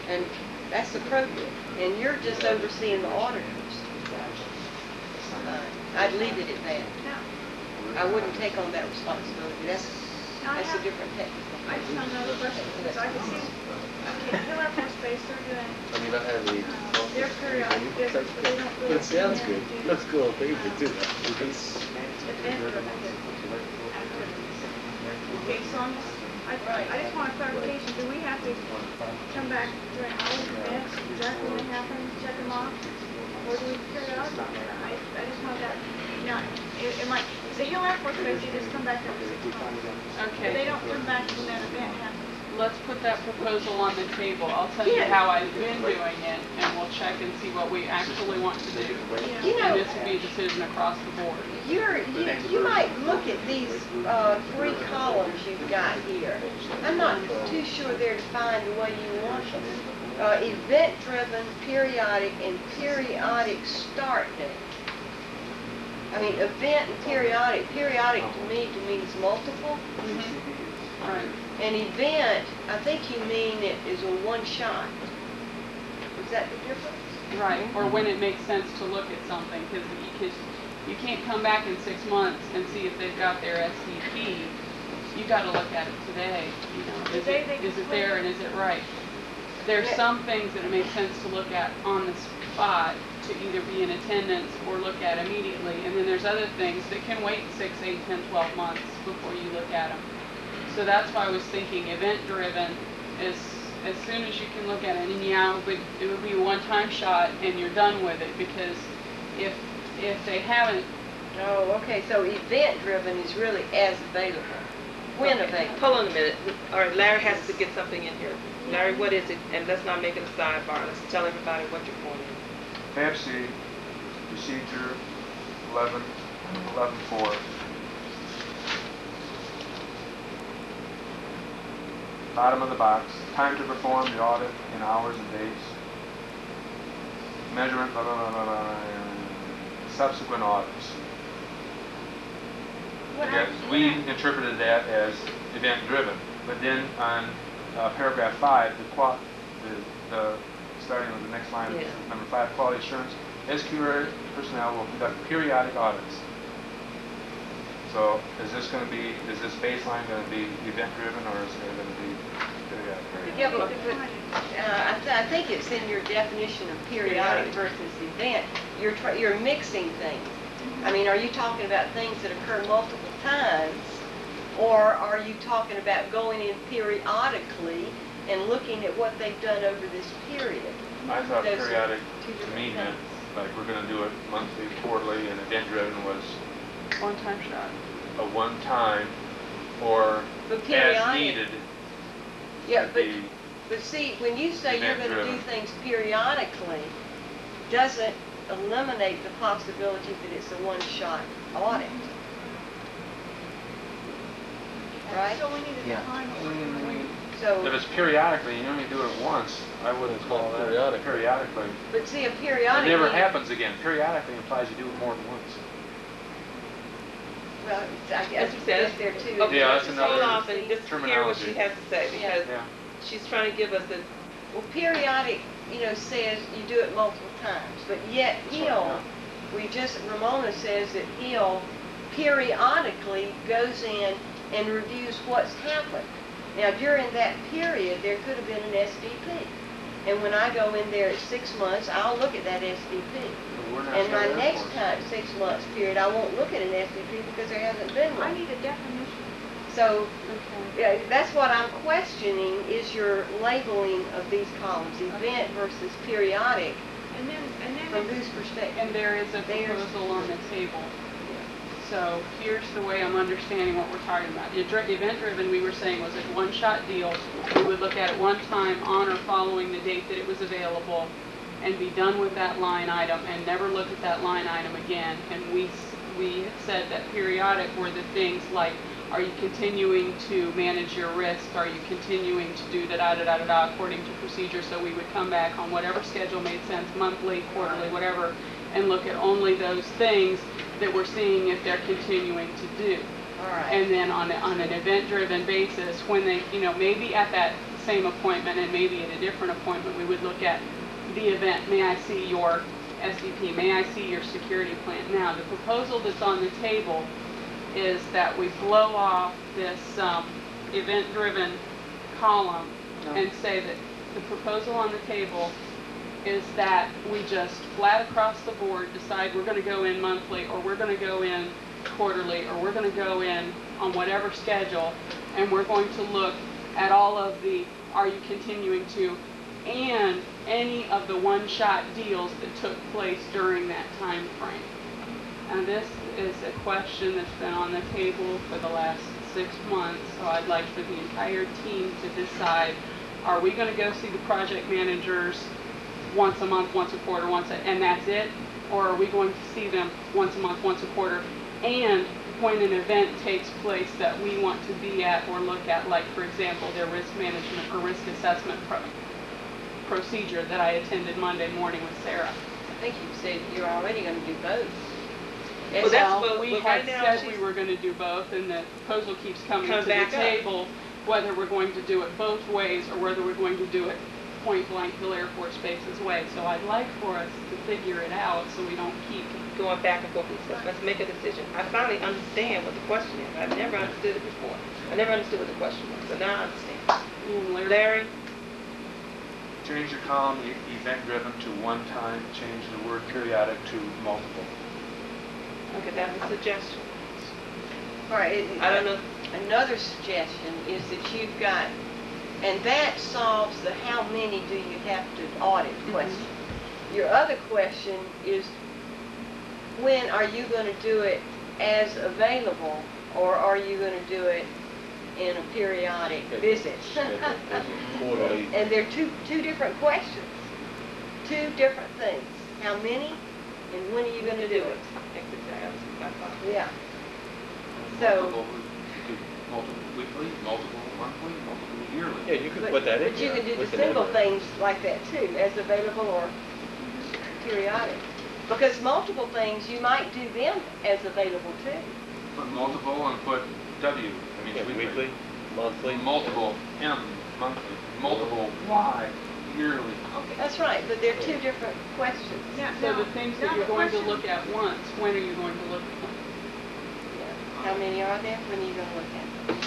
And that's appropriate. And you're just overseeing the auditors. Uh, I'd leave it at that. Now, I wouldn't take on that responsibility. That's, now I that's a have, different technical. I just have another question, because I can see, okay, Hill Air Force Base, they're doing, I mean, I have the. uh, their periodic visits, but they don't really. It sounds come in good. and do Looks cool. They could do that. event-driven activities. Okay, so I'm just, I, I just want a clarification, do we have to come back during all of the events, exactly when they happen, check them off? Or do we periodically? I, I just want that, now, it, it might, the Hill Air Force Base, they just come back every six months. They Okay, don't come back when that event happens. let's put that proposal on the table. I'll tell you Yeah. how I've been doing it, and we'll check and see what we actually want to do. You know, And this would be a decision across the board. You're, you, you might look at these, uh, three columns you've got here. I'm not too sure they're defined the way you want them. Uh, event-driven, periodic, and periodic start date. I mean, event and periodic, periodic to me, to means multiple. Mm-hmm. Right. An event, I think you mean it is a one-shot. Is that the difference? Right, or mm-hmm. when it makes sense to look at something, because you, you can't come back in six months and see if they've got their SCP. You gotta look at it today, you know, is Today it, they is it there and is it right? There's some things that it makes sense to look at on the spot, to either be in attendance or look at immediately, and then there's other things that can wait six, eight, ten, twelve months before you look at them. So that's why I was thinking event-driven is as soon as you can look at it, and yeah, it would, it would be a one-time shot and you're done with it, because if, if they haven't, Oh, okay, so event-driven is really as available, when available. Hold on a minute. All right, Larry has to get something in here. Larry, what is it? And let's not make it a sidebar. Let's tell everybody what your point is. FABC, procedure eleven, eleven four. Bottom of the box, time to perform the audit in hours and days. Measurement, blah, blah, blah, blah, blah, and subsequent audits. We interpreted that as event-driven, but then on uh, paragraph five, the qua, the, the, starting with the next line, Yeah. number five, quality assurance, SQA personnel will conduct periodic audits. So is this gonna be, is this baseline gonna be event-driven, or is it gonna be periodic? Yeah, but, but, uh, I, th- I think it's in your definition of periodic Periodic. versus event. You're tr- you're mixing things. I mean, are you talking about things that occur multiple times? Or are you talking about going in periodically and looking at what they've done over this period? I thought Those are periodic, two to different me, meant, things. like, we're gonna do it monthly, quarterly, and event-driven was one-time shot. a one-time, or But as periodic- needed. Yeah, would but, be- but see, when you say you're gonna do Event-driven. things periodically, doesn't eliminate the possibility that it's a one-shot audit. Right? So we need to Yeah. define what we're doing. So, If it's periodically, and you only do it once, I wouldn't It's call not that periodic. periodically. but see, a periodic It periodic. never means- happens again. Periodically implies you do it more than once. Well, I As guess you said, if they're. Okay, Yeah, that's just another Hold off and just hear what terminology. she has to say, Yeah. because Yeah. she's trying to give us a, Well, periodic, you know, says you do it multiple times, but yet Hill, we just, Ramona says that Hill periodically goes in and reviews what's happened. Now, during that period, there could have been an SDP. And when I go in there at six months, I'll look at that SDP. But we're not And my next time, six months period, I won't look at an SDP because there hasn't been one. I need a definition. So, Okay. yeah, that's what I'm questioning, is your labeling of these columns, event versus periodic, And then, and from then whose perspective? And there is a There's- proposal on the table. So here's the way I'm understanding what we're talking about. Event-driven, we were saying, was a one-shot deal. We would look at it one time on or following the date that it was available and be done with that line item and never look at that line item again. And we, we said that periodic were the things like, are you continuing to manage your risk? Are you continuing to do da-da-da-da-da according to procedure? So we would come back on whatever schedule made sense, monthly, quarterly, whatever, and look at only those things that we're seeing if they're continuing to do. All right. And then on, a- on an event-driven basis, when they, you know, maybe at that same appointment and maybe at a different appointment, we would look at the event, may I see your SDP, may I see your security plan? Now, the proposal that's on the table is that we blow off this, um, event-driven column and say that the proposal on the table is that we just flat across the board decide we're gonna go in monthly, or we're gonna go in quarterly, or we're gonna go in on whatever schedule, and we're going to look at all of the, are you continuing to, and any of the one-shot deals that took place during that time frame. And this is a question that's been on the table for the last six months, so I'd like for the entire team to decide, are we gonna go see the project managers once a month, once a quarter, once a, and that's it? Or are we going to see them once a month, once a quarter? And when an event takes place that we want to be at or look at, like for example, their risk management or risk assessment pro- procedure that I attended Monday morning with Sarah. I think you said you're already gonna do both. Well, that's what- we well, had right said we were gonna do both, and the proposal keeps coming Come to the back up. table, whether we're going to do it both ways, or whether we're going to do it point blank Hill Air Force Base's way. So I'd like for us to figure it out, so we don't keep, going back and forth with this. Let's make a decision. I finally understand what the question is. I've never understood it before. I never understood what the question was, so now I understand. mm, Larry, Larry? Change your column, e- event-driven to one-time, change the word periodic to multiple. Okay, that's a suggestion. All right. it- I don't know, Another suggestion is that you've got, and that solves the how many do you have to audit mm-hmm. question. Your other question is, when are you gonna do it as available, or are you gonna do it in a periodic visit? And they're two, two different questions, two different things. How many, and when are you gonna do it? Yeah. So, Multiple, you could multiple weekly, multiple monthly, multiple yearly. Yeah, you could but put that in but you there. can do We the can single things like that too, as available or periodic. Because multiple things, you might do them as available too. Put multiple and put W, that Yeah, means weekly, monthly. Multiple M, monthly, multiple Y, yearly. Okay. That's right, but they're two different questions. Now, so now- the things now that you're the going to question- look at once, when are you going to look at them? Yeah. How many are there? When are you gonna look at them?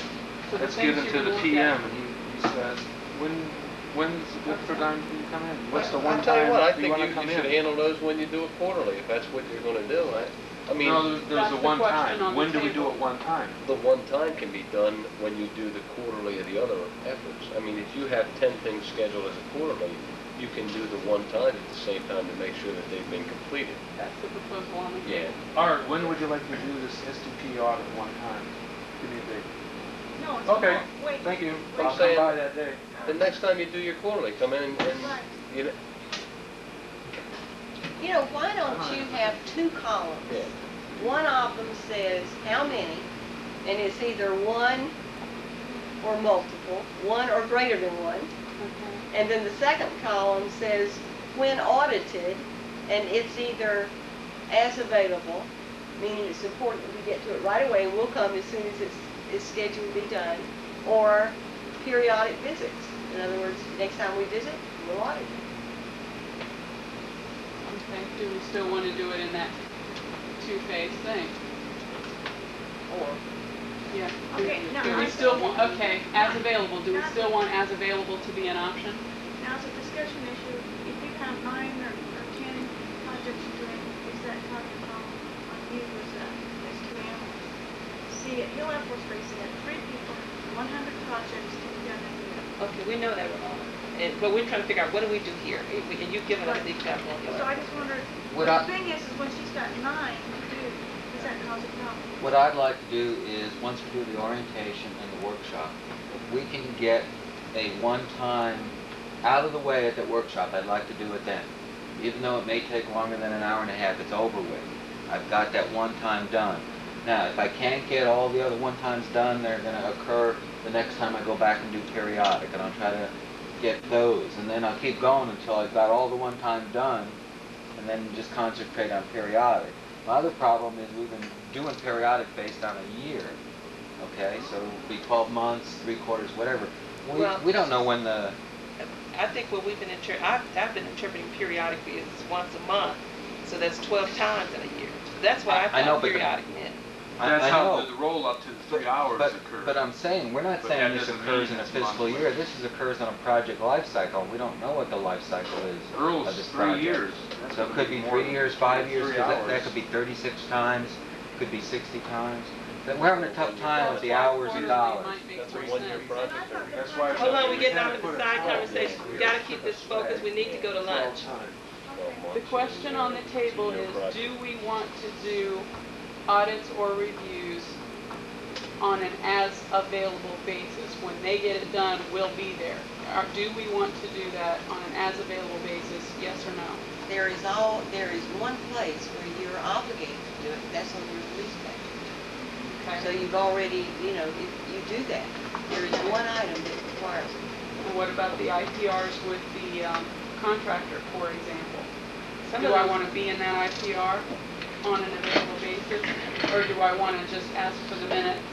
So the That's things given you're to gonna the look PM, at- and he, he says, when, when's the good for time for you to come in? What's the one time? I'll tell you what, I time you think wanna you, come you should in? handle those when you do it quarterly, if that's what you're gonna do. I, I mean, No, there's, there's That's a the one question on time. the When do we do table. it one time? the one time can be done when you do the quarterly of the other efforts. I mean, if you have ten things scheduled as a quarterly, you can do the one time at the same time to make sure that they've been completed. That's the proposal on the Yeah. table. Art, when would you like to do this SDP audit one time? Give me a date. No, it's Okay, not. Wait. thank you. I'm I'll come saying- by that day. The next time you do your quarterly, come in and, and, Right. you know, You know, why don't you have two columns? One of them says how many, and it's either one or multiple, one or greater than one. Okay. And then the second column says when audited, and it's either as available, meaning it's important that we get to it right away, and we'll come as soon as it's, it's scheduled to be done, or periodic visits. In other words, next time we visit, we'll audit it. Okay, do we still want to do it in that two-phase thing? Or, Yeah. Okay, Do- now Do we I- still want, okay, as available, do we still want as available to be an option? Now, it's a discussion issue, if you have nine or, or ten projects you're doing, is that talking from, on you as a, as QM? See, at Hill Air Force Base, they had three people, one hundred projects to be done in a year. Okay, we know that, Ramona. And, but we're trying to figure out, what do we do here? And we- and you've given us the example on So I your. just wondered, Would the I- thing is, is when she's got nine to do, does that cause a problem? What I'd like to do is, once we do the orientation and the workshop, if we can get a one-time, out of the way at that workshop, I'd like to do it then. Even though it may take longer than an hour and a half, it's over with. I've got that one time done. Now, if I can't get all the other one times done, they're gonna occur the next time I go back and do periodic, and I'll try to get those. And then I'll keep going until I've got all the one time done, and then just concentrate on periodic. My other problem is we've been doing periodic based on a year, okay? So it'll be 12 months, three quarters, whatever. We, Well- we don't know when the, I think what we've been inter, I've, I've been interpreting periodically as once a month, so that's twelve times in a year. That's what I I- I know, but periodic. I, That's I how know. the, the roll up to the three hours but, occurs. But I'm saying, we're not But saying that this doesn't occurs mean in a it's fiscal monthly. year. This is occurs on a project life cycle. We don't know what the life cycle is of this three project. years. That's So it gonna could be be more three than years, five years, three 'cause that, that hours. could be 36 times, could be 60 times. That We're having a tough time with the hours and dollars. That's a one-year project. And I thought the That's why- project- Hold on, we we're getting can't off into put a side twelve conversation. We've gotta keep this focused. We need to go to lunch. The question on the table is, do we want to do audits or reviews on an as-available basis? When they get it done, we'll be there. Or do we want to do that on an as-available basis, yes or no? there is all, there is one place where you're obligated to do it, that's on your release package. So you've already, you know, if you do that, there is one item that requires it. And what about the IPRs with the um, contractor, for example? Some Do I want to be in that IPR on an available basis? Or do I want to just ask for the minutes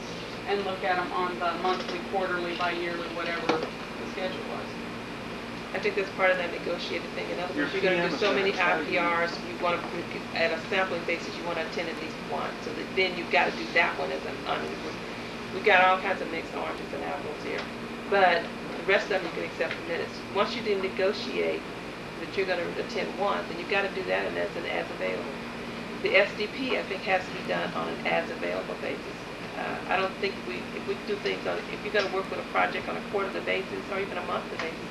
and look at them on the monthly, quarterly, bi-yearly, whatever the schedule was? I think that's part of that negotiated thing. In other words, you're gonna do so many IPRs, you wanna, at a sampling basis, you wanna attend at least one. So that then you've gotta do that one as an, I mean, we've got all kinds of mixed oranges and apples here. But the rest of them you can accept the minutes. Once you then negotiate that you're gonna attend one, then you've gotta do that and as an as available. The SDP, I think, has to be done on an as available basis. Uh, I don't think we, if we do things on, if you're gonna work with a project on a quarterly basis or even a monthly basis,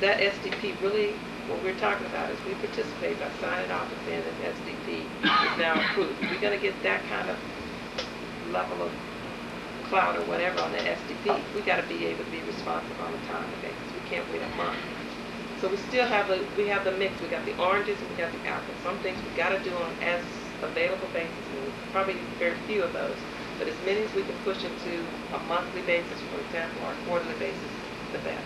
that SDP really, what we're talking about is we participate by signing off and saying that SDP is now approved. We're gonna get that kind of level of cloud or whatever on the SDP, we gotta be able to be responsive on a timely basis. We can't wait a month. So we still have the, we have the mix, we got the oranges and we got the apples. Some things we gotta do on as available basis, and probably very few of those. But as many as we can push into a monthly basis, for example, or a quarterly basis, the better.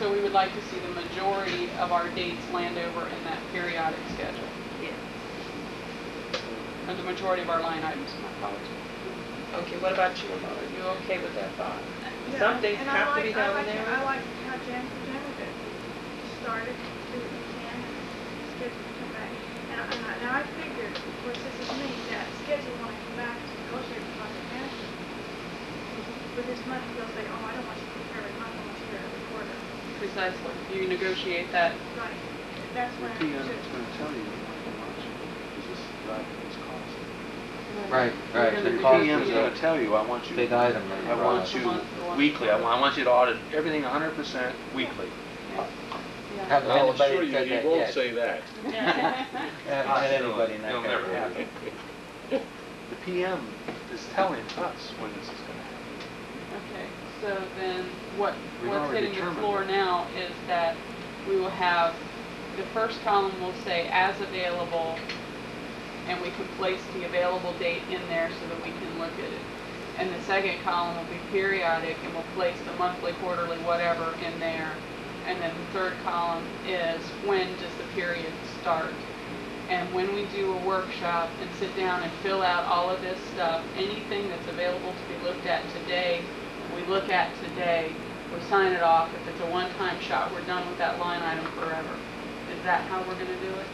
So we would like to see the majority of our dates land over in that periodic schedule, Yeah. or the majority of our line items, my apologies. Okay, what about you, Ramona? Are you okay with that thought? Yeah, Some things and I have to be I done in like- there. I like how Jen presented it. Started, do what you can, and schedule come back. And I, and I, now I figured, of course, this is me, that schedule when I come back to negotiate with project manager. With this money, they'll say, oh, I don't want you to prepare every month, I want you to every quarter. Precisely. You negotiate that. Right, that's when uh, I PM should. is gonna tell you how much, because this driving this cost. Right, right, gonna the do PM is is gonna tell you, I want you. big item. I want you Once a month. weekly, I want, I want you to audit everything hundred percent weekly. Yeah. Haven't I'll anybody assure you, said he won't yet. say that. Haven't had anybody in that It'll never category. happen. The PM is telling us when this is gonna happen. Okay, so then what, We've what's already hitting the determined floor that. now is that we will have the first column will say as available, and we can place the available date in there so that we can look at it. And the second column will be periodic, and we'll place the monthly, quarterly, whatever in there. And then the third column is when does the period start? And when we do a workshop and sit down and fill out all of this stuff, anything that's available to be looked at today, we look at today, we sign it off. If it's a one-time shot, we're done with that line item forever. Is that how we're gonna do it?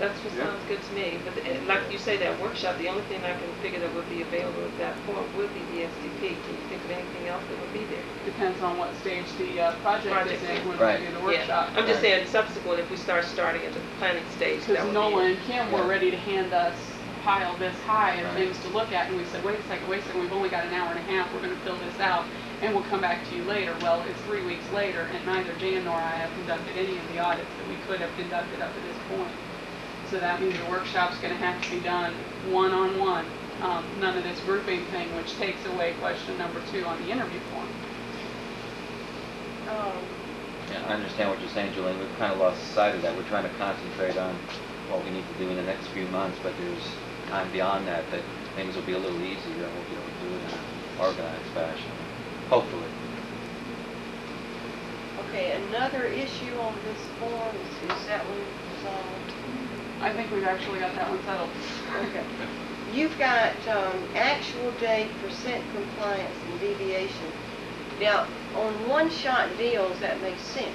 That's what Yeah. sounds good to me, but uh, like you say, that workshop, the only thing I can figure that would be available at that point would be the SDP. Can you think of anything else that would be there? Depends on what stage the uh, project is in when right. we do the workshop. Yeah. workshop. I'm just Right. saying subsequent, if we start starting at the planning stage, that Because would be. Nolan and Kim were ready to hand us a pile this high of Right. things to look at, and we said, wait a second, wait a second, we've only got an hour and a half, we're gonna fill this out, and we'll come back to you later. Well, it's three weeks later, and neither Jan nor I have conducted any of the audits that we could have conducted up to this point. So that means the workshop's gonna have to be done one-on-one, um, none of this grouping thing, which takes away question number two on the interview form. Um, Yeah, I understand what you're saying, Julian. We've kind of lost sight of that. We're trying to concentrate on what we need to do in the next few months, but there's time beyond that that things will be a little easier and we'll be able to do it in an organized fashion. Hopefully. Okay, another issue on this form, is, is that one resolved? I think we've actually got that one settled. Okay. You've got, um, actual date, percent compliance, and deviation. Now, on one-shot deals, that makes sense.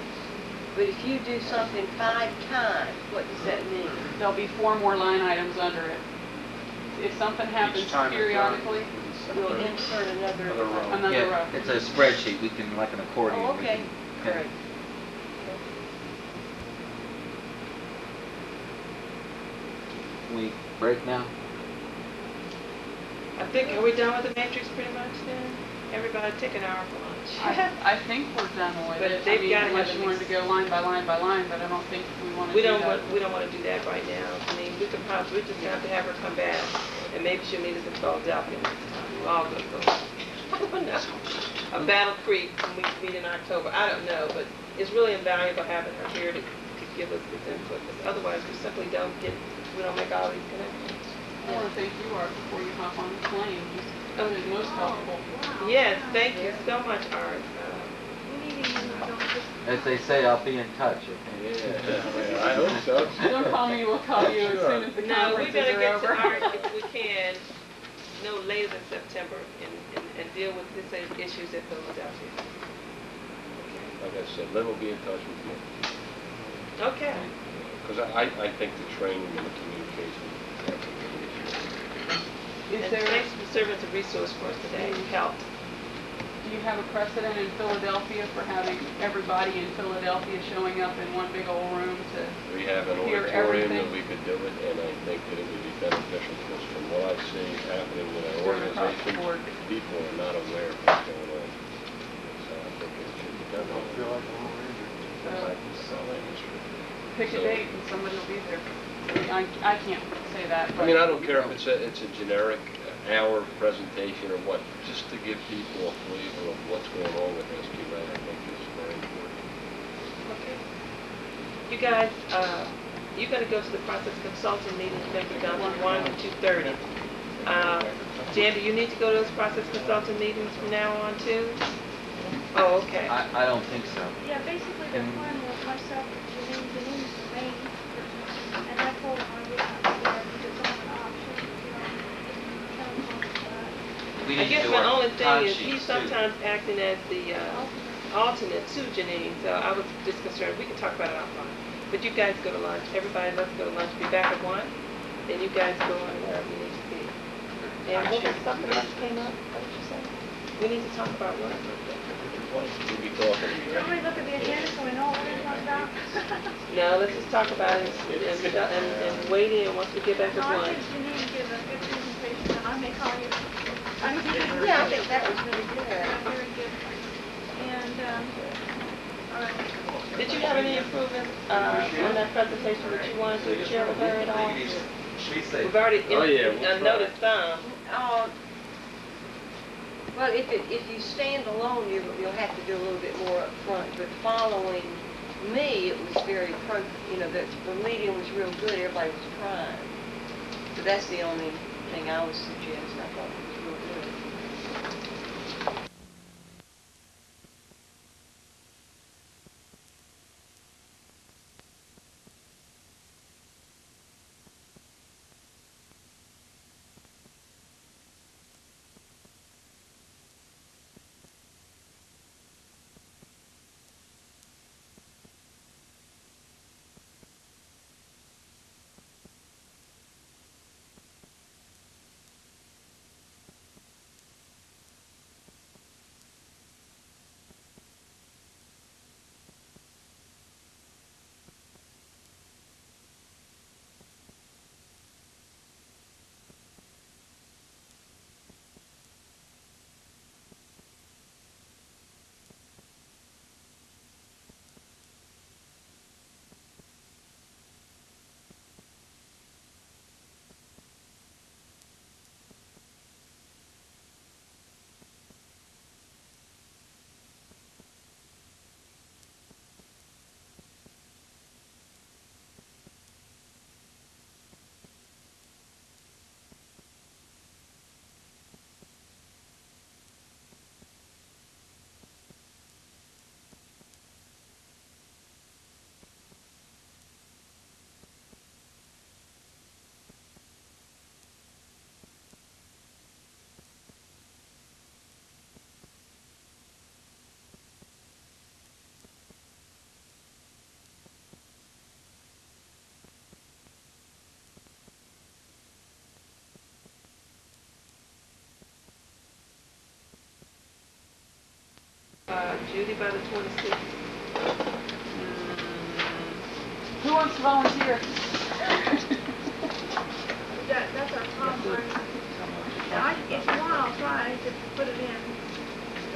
But if you do something five times, what does that mean? There'll be four more line items under it. If something happens time it's periodically, We'll insert another. Another row. another Yeah, row. it's a spreadsheet. We can, like an accordion. Oh, we okay, can- We break now? I think, are we done with the matrix pretty much then? Everybody take an hour for lunch. I, I think we're done with But it. I they've mean, gotta unless you at wanted to go line by line by line, but I don't think we want to We do don't that. want, we don't want to do that right now. I mean, we could probably, we just have to have her come back, and maybe she'll meet us in Philadelphia next time. We're all gonna go. I don't know. A Battle Creek, when we meet in October, I don't know, but it's really invaluable having her here to, to give us this input, because otherwise we simply don't get, we don't make all these connections. I want to thank you, Art, before you hop on the plane. That was most helpful. Wow. Yes, thank you so much, Art. We need you, don't just As they say, I'll be in touch, Yeah, okay? yeah, I hope so. Don't call me, we'll call you as soon as the No, we conferences better get to Art if we can, no later than September, and, and, and deal with this uh, issues at Philadelphia. Like I said, Lynn will be in touch with you. Okay. Because I, I think the training and the communication is definitely an issue. Is And there, thanks for serving as a resource for us today, you helped. do you have a precedent in Philadelphia for having everybody in Philadelphia showing up in one big old room to, We have an Hear auditorium that everything. we could do it, and I think that it would be beneficial because from what I see happening with our Sort of across the organization, board. people are not aware of what's going on. So I think it should be done. Don't feel like a Lone Ranger. Just like the cell industry. Pick a So- date and somebody will be there? I I, I can't say that, but. I mean, I don't care if it's a, it's a generic hour presentation or what, just to give people a flavor of what's going on with SQA, I think is very important. Okay. You guys, uh, you gotta go to the process consultant meeting, it's gonna be done from one to two thirty. Uh, Jan, do you need to go to those process consultant meetings from now on too? Oh, okay. I, I don't think so. Yeah, basically the And- plan was myself, Janine, We I need to guess do my our only thing is, timesheets, he's too. sometimes acting as the, uh, alternate to Janine, so I was just concerned, we can talk about it offline. But you guys go to lunch, everybody, let's go to lunch, be back at one, then you guys go on wherever you need to be. And what was something else came up, what did you say? We need to talk about what? We'll be talking. Everybody look at the agenda so we know what we're talking about. No, let's just talk about it and, and, and wait in once we get back No, at I lunch. think Janine give a good presentation, and I may call you. I think you. Yeah, I think that was really good. Very good. And, um, all right. Did you have any improvements, uh, on that presentation that you wanted to share with her at all? We've already, Oh, yeah, we'll uh, try. noticed some. Uh, Well, if it, if you stand alone, you, you'll have to do a little bit more up front, but following me, it was very pro, you know, the, the meeting was real good, everybody was trying. So that's the only thing I would suggest, Judy by the twenty-sixth. Hmm. Who wants to volunteer? That, that's our top priority. I, if you want, I'll try to put it in.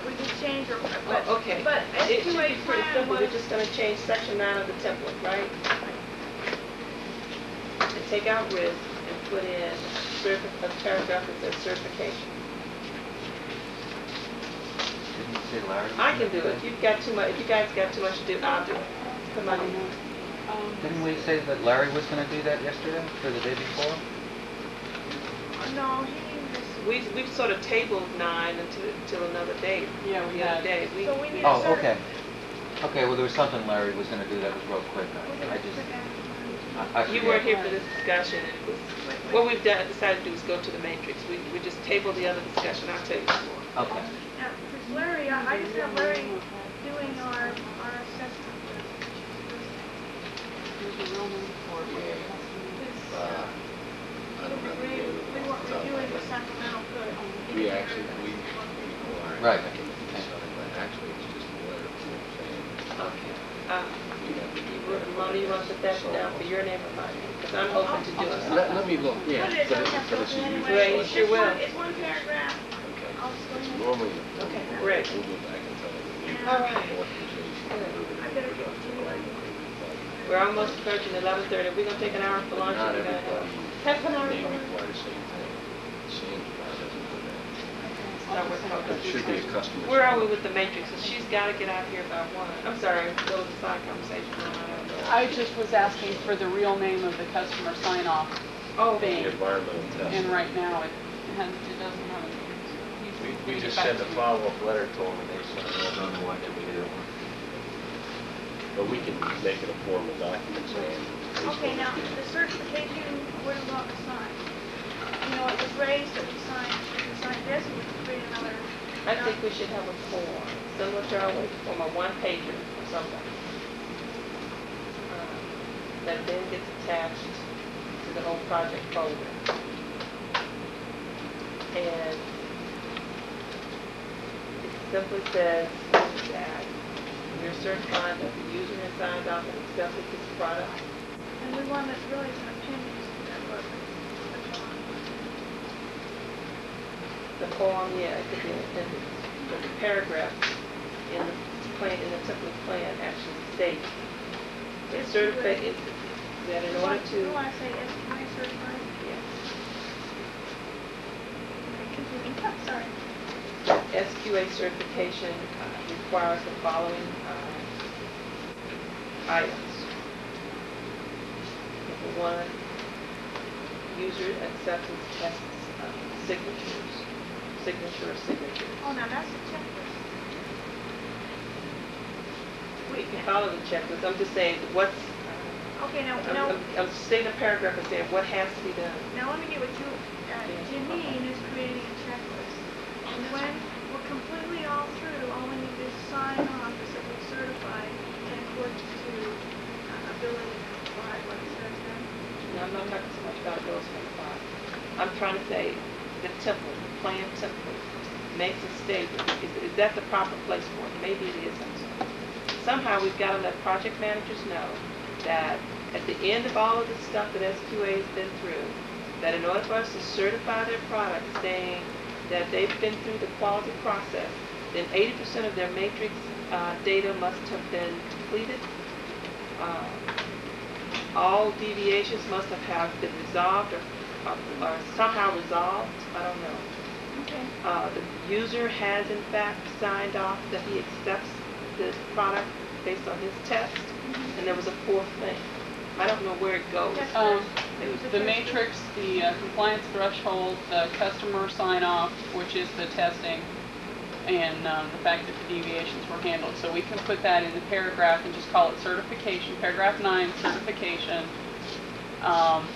We just change our, but, Oh, okay. but It should SQA be pretty plan simple, we're was, just gonna change section nine of the template, right? And take out risk and put in certi- a paragraph that says certification. Didn't you say Larry? I can do it, if you've got too much, if you guys got too much to do, I'll do it. Come on. Um, Didn't we say that Larry was gonna do that yesterday, or the day before? no, he was, We, we've sort of tabled nine until, until another date. Yeah, we had. day, we, so we need to Oh, start. okay. Okay, well, there was something Larry was gonna do that was real quick. I I just, I I you weren't here for this discussion, and it was, what we've done, decided to do is go to the matrix. We, we just tabled the other discussion, I'll tell you more. Okay. Now, because Larry, I I just have Larry doing our, our assessment. There's a real name for it. His, Uh, uh, I don't we, any other we weren't ones out reviewing there. the Sacramento code. We actually, we, we go. Right. But actually, it's just a letter, you what I'm saying? Okay. We have to do you, that. would- Lonnie, you want to put that down for your name or mine? Because I'm open to doing something. Let, let me look, yeah, Put it, but it's, but it's a anyway. Right, you sure just will. It's one paragraph. Okay. I'll just go ahead. Normally. Okay, we'll- great. We'll go back and tell them. we need All right. authorization. I better get to it. We're almost approaching eleven thirty. We're gonna take an hour for lunch. Not and we're gonna everybody, have half an hour they for lunch. require the same thing. Sandra that. Start with That should be a customer. Where are we with the matrix? So she's gotta get out here by one. I'm sorry, what was the side conversation? No, I don't know. I just was asking for the real name of the customer sign off Oh, thing. The environmental test. And right now, it has, it doesn't have a name. so he's We, gonna we get just back send a follow-up letter to them and they send I it don't know what to do. But we can make it a formal document saying. Okay, now, the certification, where do we want sign? You know, it was raised that we signed, we signed this, and we could create another. I think we should have a form, similar to our wait form, a one pager or something. uh, That then gets attached to the whole project folder. And it simply says that we're certifying that the user has signed off and accepted this product. And we want that's really an appendix to that book. The form, yeah, it could be an appendix, but the paragraph in the plan, in the template plan actually states that Yes, certify, you that in order to. You want to say SQA certified? Yes. Sorry. SQA certification uh, requires the following uh, items. Number one, user acceptance tests, uh, signatures, signature or signatures. Oh, now that's a checklist. We can follow the checklist, I'm just saying, what's, Okay, now, I'm, now, I'm- I'm stating a paragraph and saying what has to be done. now let me get what you, uh, Janine is creating a checklist. We're completely all through, all we need is sign off as if we certified in accordance to uh, ability to comply, what it says then. No, I'm not talking so much about those from five. I'm trying to say the template, the plan template makes a statement. Is, is that the proper place for it? Maybe it is, I'm. Somehow we've got to let project managers know that at the end of all of the stuff that SQA's been through, that in order for us to certify their product saying that they've been through the quality process, then eighty percent of their matrix, uh, data must have been completed. Uh, all deviations must have have been resolved or, or- or somehow resolved, I don't know. Okay. Uh, the user has in fact signed off that he accepts this product based on his test, and there was a fourth thing. I don't know where it goes. Um, It was a the matrix, the uh, compliance threshold, the customer sign off, which is the testing, and, um, the fact that the deviations were handled. So we can put that in the paragraph and just call it certification, paragraph nine, certification. Um,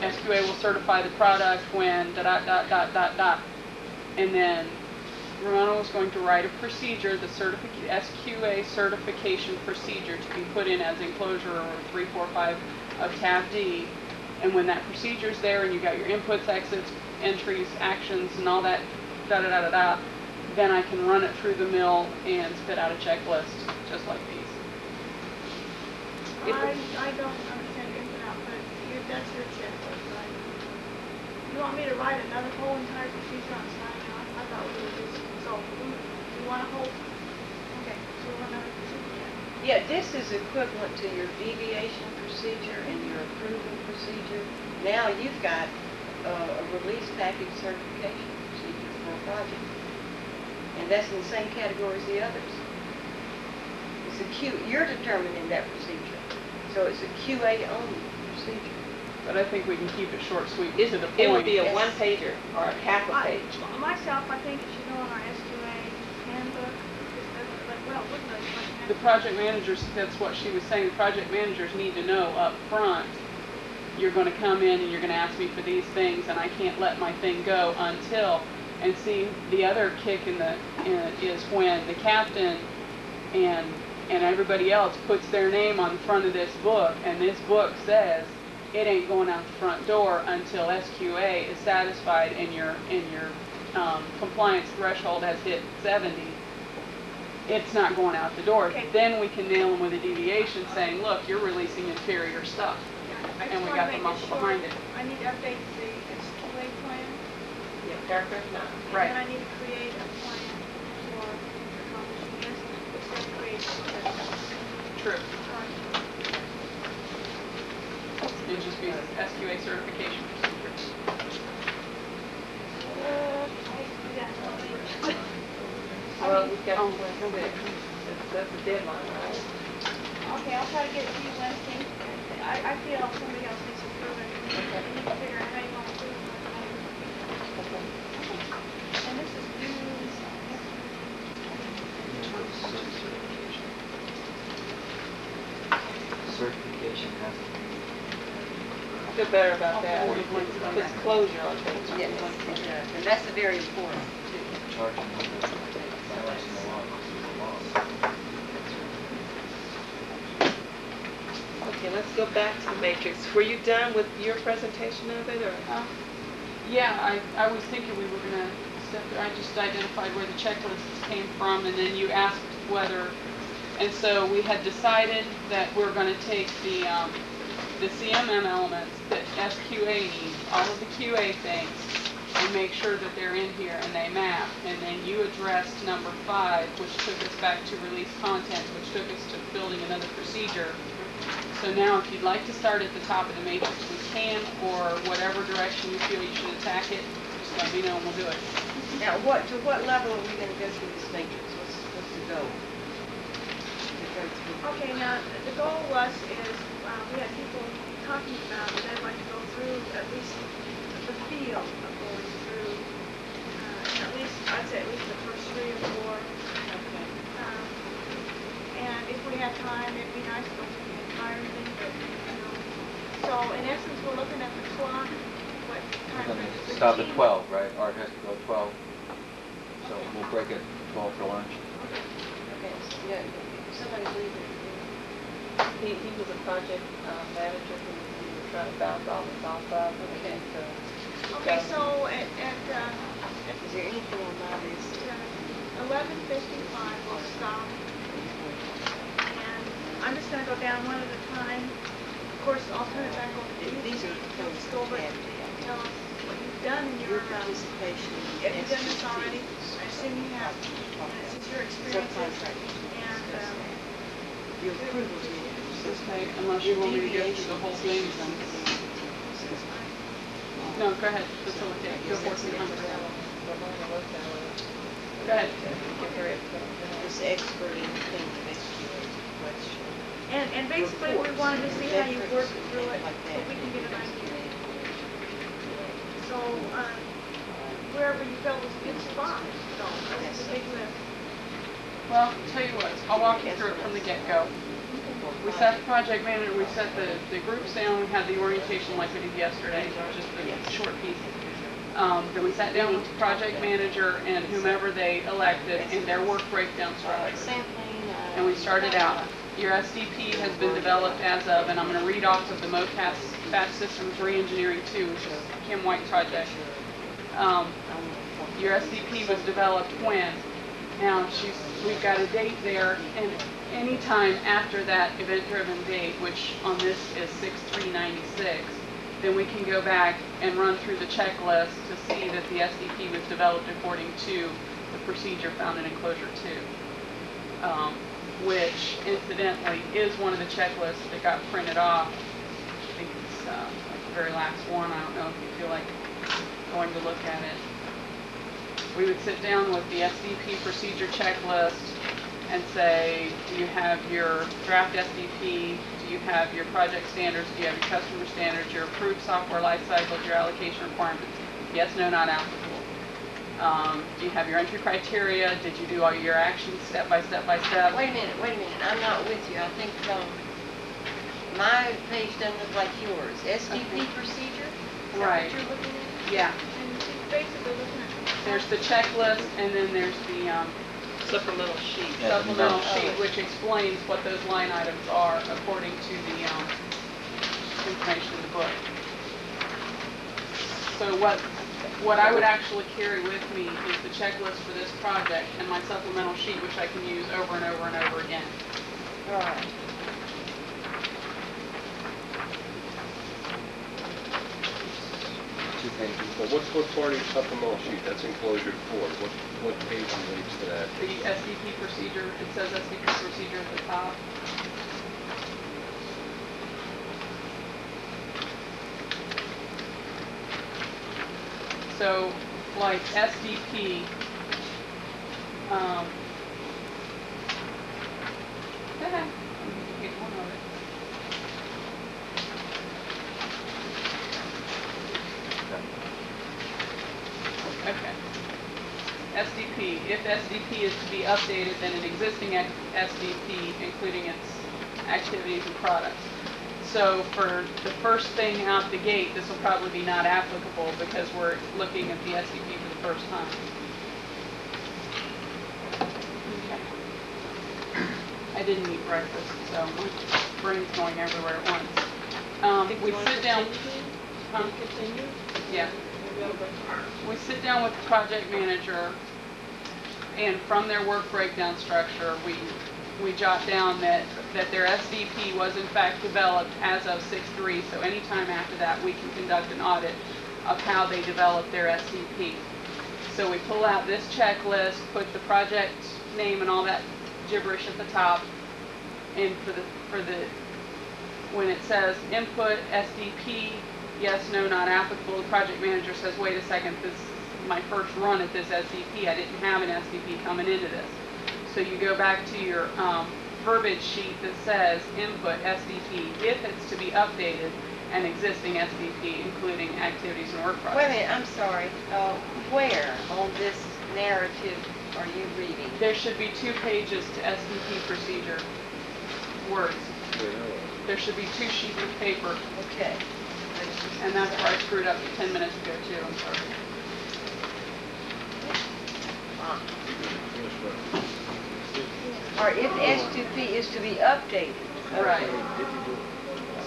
SQA will certify the product when da dot dot dot dot dot. And then Ramona is going to write a procedure, the certific, SQA certification procedure to be put in as enclosure or three, four, five of tab D. And when that procedure's there and you got your inputs, exits, entries, actions, and all that, da da da da da, then I can run it through the mill and spit out a checklist, just like these. I, I don't understand ins and outs, but you, that's your checklist, right? You want me to write another whole entire procedure on signing off? I thought we were just, so, you want a whole, okay, so we want another procedure. Yeah, this is equivalent to your deviation procedure and your approval procedure. Now you've got uh, a release package certification procedure for a project. And that's in the same category as the others. It's a Q, you're determining that procedure. So it's a QA only procedure. But I think we can keep it short, sweet, It to the point. it would be a Yes. one pager or a half a I- page. Myself, I think it should go in our SQA handbook, It's- it's like, well, it wouldn't like much. The project managers, that's what she was saying, the project managers need to know up front. You're gonna come in and you're gonna ask me for these things, and I can't let my thing go until, and see, the other kick in the, in, is when the captain and, and everybody else puts their name on the front of this book, and this book says, it ain't going out the front door until SQA is satisfied and your, and your, um, compliance threshold has hit seventy, it's not going out the door. Okay. Then we can nail them with a deviation saying, look, you're releasing inferior stuff. I And we got the make muscle behind it. I need to update the SQA plan, Yeah, paragraph nine. Right. and then I need to create a plan for accomplishing this, which then creates a. True. It'd just be SQA certification procedure. Uh, I do that. Well, we've got Oh, twenty-six. That's, that's the deadline, right? Okay, I'll try to get it to you Wednesday. I, I feel somebody else needs to approve it. We need to figure out how you want to approve it. Okay. And this is due. Certification has to be. I feel better about that. Forty points. It's closure on things. Yes, and that's very important too. charging under violation of law, law. Okay, let's go back to the matrix. Were you done with your presentation of it, or? Uh, Yeah, I, I was thinking we were gonna step, I just identified where the checklists came from, and then you asked whether, and so we had decided that we're gonna take the, um, the CMM elements that SQA needs, all of the QA things, and make sure that they're in here and they map, and then you addressed number five, which took us back to release content, which took us to building another procedure. So now, if you'd like to start at the top of the matrix, we can, or whatever direction you feel you should attack it, just let me know and we'll do it. Now, what, to what level are we gonna go through this matrix? What's, what's the goal? To go Okay, now, the goal was, is, uh, we had people talking about, that they'd like to go through at least the feel of going through, uh, at least, I'd say at least the first three or four. Okay. Um, And if we have time, it'd be nice to go through the entire thing, but, you know. So in essence, we're looking at the clock, what time We're frame? gonna is it? stop at twelve, right? Art has to go at twelve. So we'll break at twelve for lunch. Okay, so, yeah, somebody leave it. He, he was a project uh, manager who we were trying to bounce all this off of. and Okay. he's, uh, Okay, so at, at, uh, Is there anything on my list? eleven fifty-five, we'll stop. And I'm just gonna go down one at a time. Of course, I'll turn it back over to you. These are the You'll things just go over we it have to and tell us what you've done in Your your, um, participation in have you done this already? I assume you have. This is your experience. Subcontractors. And, um, Your approvals meeting. Okay, unless you want me to go through the whole thing, then. No, go ahead, facilitate, go for it. Go ahead. This expert in thing investigating question. And, and basically, we wanted to see how you work through it, so we can get an idea. So, um, wherever you felt was a good spot, so, that's a big lift. Well, tell you what, I'll walk you through it from the get-go. We set the project manager, we set the, the groups down, we had the orientation like we did yesterday, just a short piece. Um, then we sat down with the project manager and whomever they elected in their work breakdown structure. Uh, And we started out, your SDP has been developed as of, and I'm gonna read off of the MOCAS Batch Systems Reengineering Two, which is Kim White project. Um, your SDP was developed when? Now, she's, we've got a date there, and any time after that event-driven date, which on this is six three ninety-six, then we can go back and run through the checklist to see that the SDP was developed according to the procedure found in enclosure two. Um, which incidentally is one of the checklists that got printed off. I think it's, uh, like the very last one, I don't know if you feel like going to look at it we would sit down with the SDP procedure checklist and say, do you have your draft SDP? Do you have your project standards? Do you have your customer standards, your approved software life cycles, your allocation requirements? Yes, no, not applicable. Um, do you have your entry criteria? Did you do all your actions step by step by step? Wait a minute, wait a minute, I'm not with you, I think, um, my page doesn't look like yours. SDP Okay. procedure? Is that Right. what you're looking at? Yeah, And basically looking at. there's the checklist and then there's the, um, Supplemental sheet. Yeah, supplemental numbers. sheet, which explains what those line items are according to the, um, information in the book. So what, what I would actually carry with me is the checklist for this project and my supplemental sheet, which I can use over and over and over again. All right. Two pages. Well, what, what part of your supplemental sheet, that's enclosure four, what, what page relates to that? The SDP procedure, it says SDP procedure at the top. So, like SDP, um. Okay. SDP, if SDP is to be updated, then an existing SDP, including its activities and products. So for the first thing out the gate, this will probably be not applicable because we're looking at the SDP for the first time. Okay. I didn't eat breakfast, so my brain's going everywhere at once. Um, we sit down. continue? Um, Yeah. Maybe I'll go- We sit down with the project manager, and from their work breakdown structure, we, we jot down that, that their SDP was in fact developed as of six-three, so anytime after that, we can conduct an audit of how they developed their SDP. So we pull out this checklist, put the project name and all that gibberish at the top, and for the, for the, when it says input SDP, yes, no, not applicable, the project manager says, wait a second, this is my first run at this SDP, I didn't have an SDP coming into this. So you go back to your, um, verbiage sheet that says input SDP if it's to be updated and existing SDP, including activities and work Wait a projects. minute, I'm sorry. Uh, where on this narrative are you reading? There should be two pages to SDP procedure words. There should be two sheets of paper, Okay. and that's where I screwed up 10 minutes ago too, I'm sorry. Or if SDP is to be updated. Right.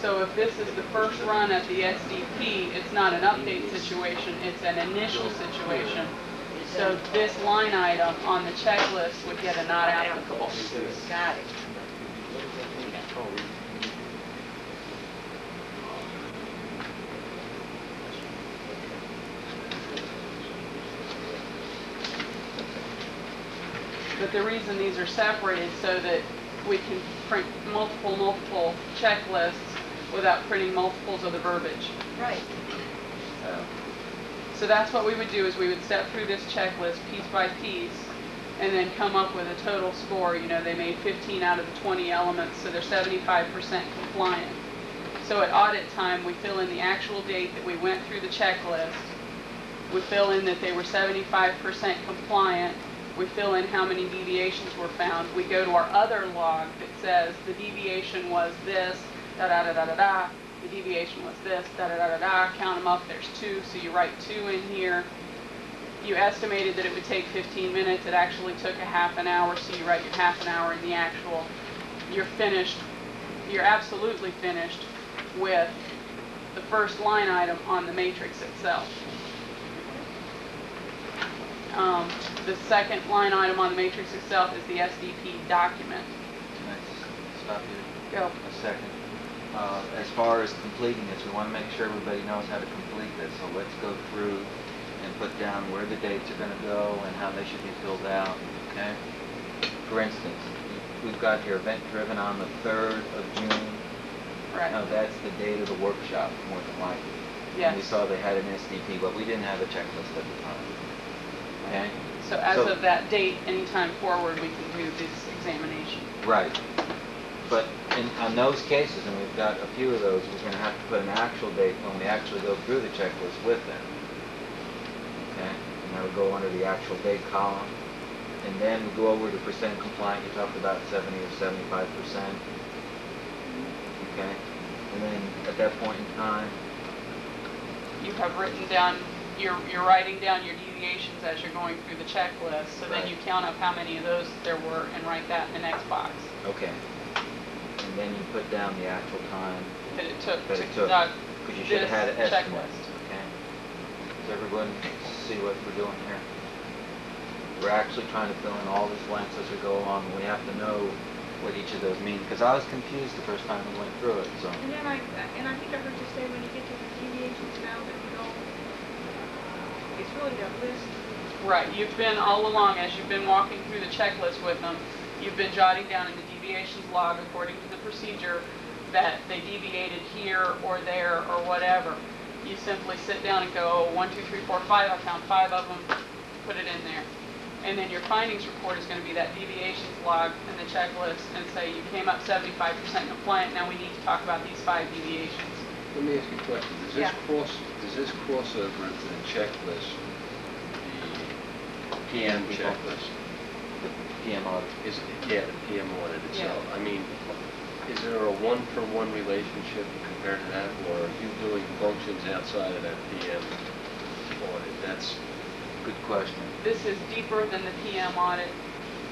So if this is the first run at the SDP, it's not an update situation, it's an initial situation. So this line item on the checklist would get a not applicable. Got it. But the reason these are separated so that we can print multiple, multiple checklists without printing multiples of the verbiage. Right. So, so that's what we would do, is we would step through this checklist piece by piece, and then come up with a total score, you know, they made fifteen out of the twenty elements, so they're seventy-five percent compliant. So at audit time, we fill in the actual date that we went through the checklist, we fill in that they were seventy-five percent compliant, we fill in how many deviations were found, we go to our other log that says the deviation was this, da-da-da-da-da-da, the deviation was this, da-da-da-da-da, count them up, there's two, so you write two in here. You estimated that it would take 15 minutes, it actually took a half an hour, so you write your half an hour in the actual. You're finished, you're absolutely finished with the first line item on the matrix itself. Um, The second line item on the matrix itself is the SDP document. Can I stop you Go. a second? Uh, As far as completing this, we want to make sure everybody knows how to complete this, so let's go through and put down where the dates are going to go and how they should be filled out, okay? For instance, we've got here event driven on the 3rd of June. Right. Now, that's the date of the workshop, more than likely. And we saw they had an SDP, but we didn't have a checklist at the time, okay? So as So- of that date, anytime forward, we can do this examination. Right. But in, on those cases, and we've got a few of those, we're gonna have to put an actual date when we actually go through the checklist with them. Okay? And that'll go under the actual date column. And then we go over to percent compliant, you talked about seventy or seventy-five percent. Okay? And then at that point in time, You have written down, you're, you're writing down your deviations as you're going through the checklist, so then Right. you count up how many of those there were and write that in the next box. okay. And then you put down the actual time That it took that to it took. conduct Because you should have had an estimate. checklist. Okay? Does everyone see what we're doing here? We're actually trying to fill in all the blanks as we go along, and we have to know what each of those mean, because I was confused the first time we went through it, so. And then I, and I think I heard you say when you get to the deviations now that you don't, it's really that list. Right, you've been all along, as you've been walking through the checklist with them, you've been jotting down in the deviations log according to the procedure that they deviated here or there or whatever. You simply sit down and go, oh, one, two, three, four, five, I found five of them, put it in there. And then your findings report is gonna be that deviations log and the checklist and say you came up seventy-five percent compliant, now we need to talk about these five deviations. Let me ask you a question. Does this Yeah. cross, does this crossover into the checklist, the PM We checklist? The PM audit. Is, yeah, the PM audit itself. I mean, is there a one-for-one relationship compared to that, or are you doing functions outside of that PM audit? That's, Good question. This is deeper than the PM audit.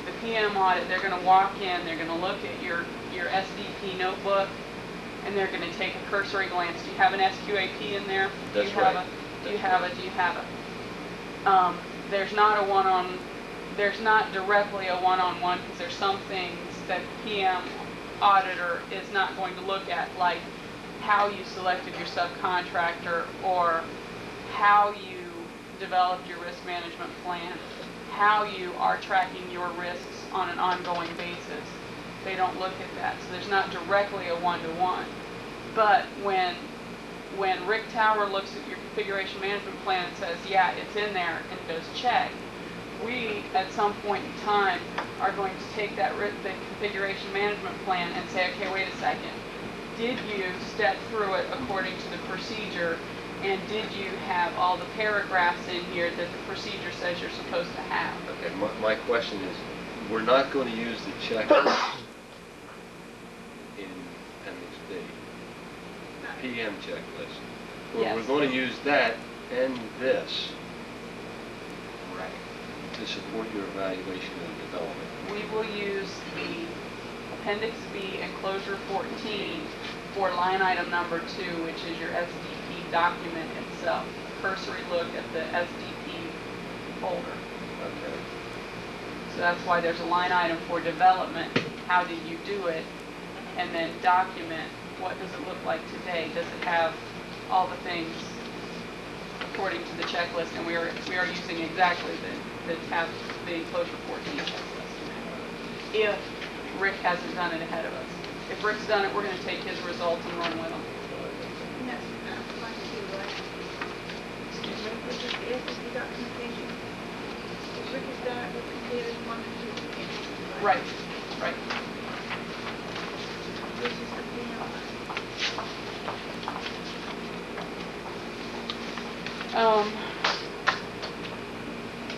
The PM audit, they're gonna walk in, they're gonna look at your, your SDP notebook, and they're gonna take a cursory glance. Do you have an SQAP in there? Do you have right. a- Do you have right. it, do you have a? Um, there's not a one-on, there's not directly a one-on-one, because there's some things that PM auditor is not going to look at, like how you selected your subcontractor, or how you developed your risk management plan, how you are tracking your risks on an ongoing basis. They don't look at that, so there's not directly a one-to-one. But when, when Rick Tower looks at your configuration management plan and says, yeah, it's in there, and goes check, we, at some point in time, are going to take that, the configuration management plan and say, okay, wait a second. Did you step through it according to the procedure? And did you have all the paragraphs in here that the procedure says you're supposed to have? Okay, my, my question is, we're not going to use the checklist in appendix B, PM checklist. We're, we're going to use that and this Right. to support your evaluation and development. We will use the Appendix B enclosure 14 for line item number two, which is your SDP document itself. A Cursory look at the SDP folder. Okay. So that's why there's a line item for development, how did you do it? And then document, what does it look like today? Does it have all the things according to the checklist? And we are, we are using exactly the, the tab, the enclosure 14 checklist. If Rick hasn't done it ahead of us. If Rick's done it, we're gonna take his results and run with them. And that's, that's right? Excuse me? Which is, if the documentation, if Rick has done it, we'll complete one or two. Right, right. Which is the Um,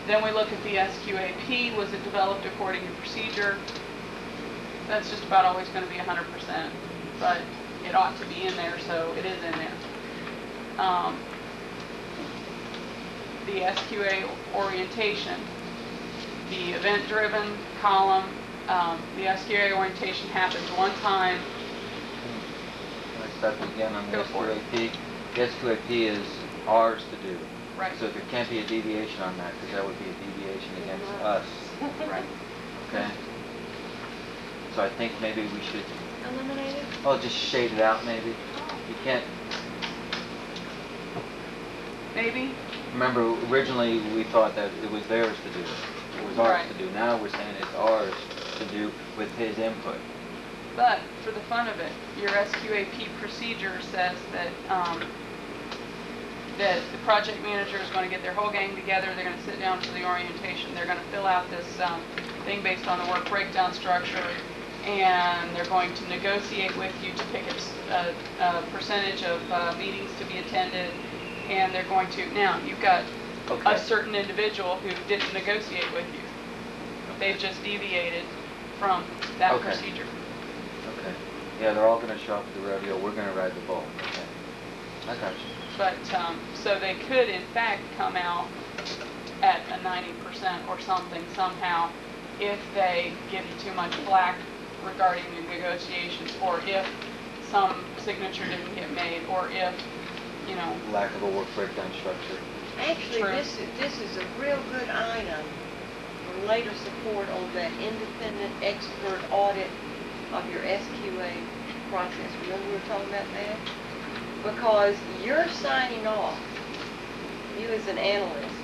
Then we look at the SQAP, was it developed according to procedure? That's just about always gonna be hundred percent, but it ought to be in there, so it is in there. Um, The SQA orientation, the event-driven column, um, the SQA orientation happens one time, Can I stop you again on the Go. SQAP? The SQAP is ours to do. right? So there can't be a deviation on that, because that would be a deviation against us, Right. okay? So I think maybe we should, Eliminate it? oh, just shade it out maybe. You can't, Maybe? remember originally we thought that it was theirs to do. It was ours Right. to do. Now we're saying it's ours to do with his input. But for the fun of it, your SQAP procedure says that, um, that the project manager is gonna get their whole gang together, they're gonna sit down for the orientation, they're gonna fill out this, um, thing based on the work breakdown structure, and they're going to negotiate with you to pick a percentage of, uh, meetings to be attended, and they're going to, now, you've got Okay. a certain individual who didn't negotiate with you. They've just deviated from that Okay. procedure. Okay. Yeah, they're all gonna show up at the rodeo, we're gonna ride the bull. Okay. I got you. But, um, so they could in fact come out at a ninety percent or something somehow if they give you too much flack regarding the negotiations, or if some signature didn't get made, or if, you know, Lack of a work breakdown structure. Actually, True. this is, this is a real good item for later support on that independent expert audit of your SQA process. Remember we were talking about that? Because you're signing off, you as an analyst,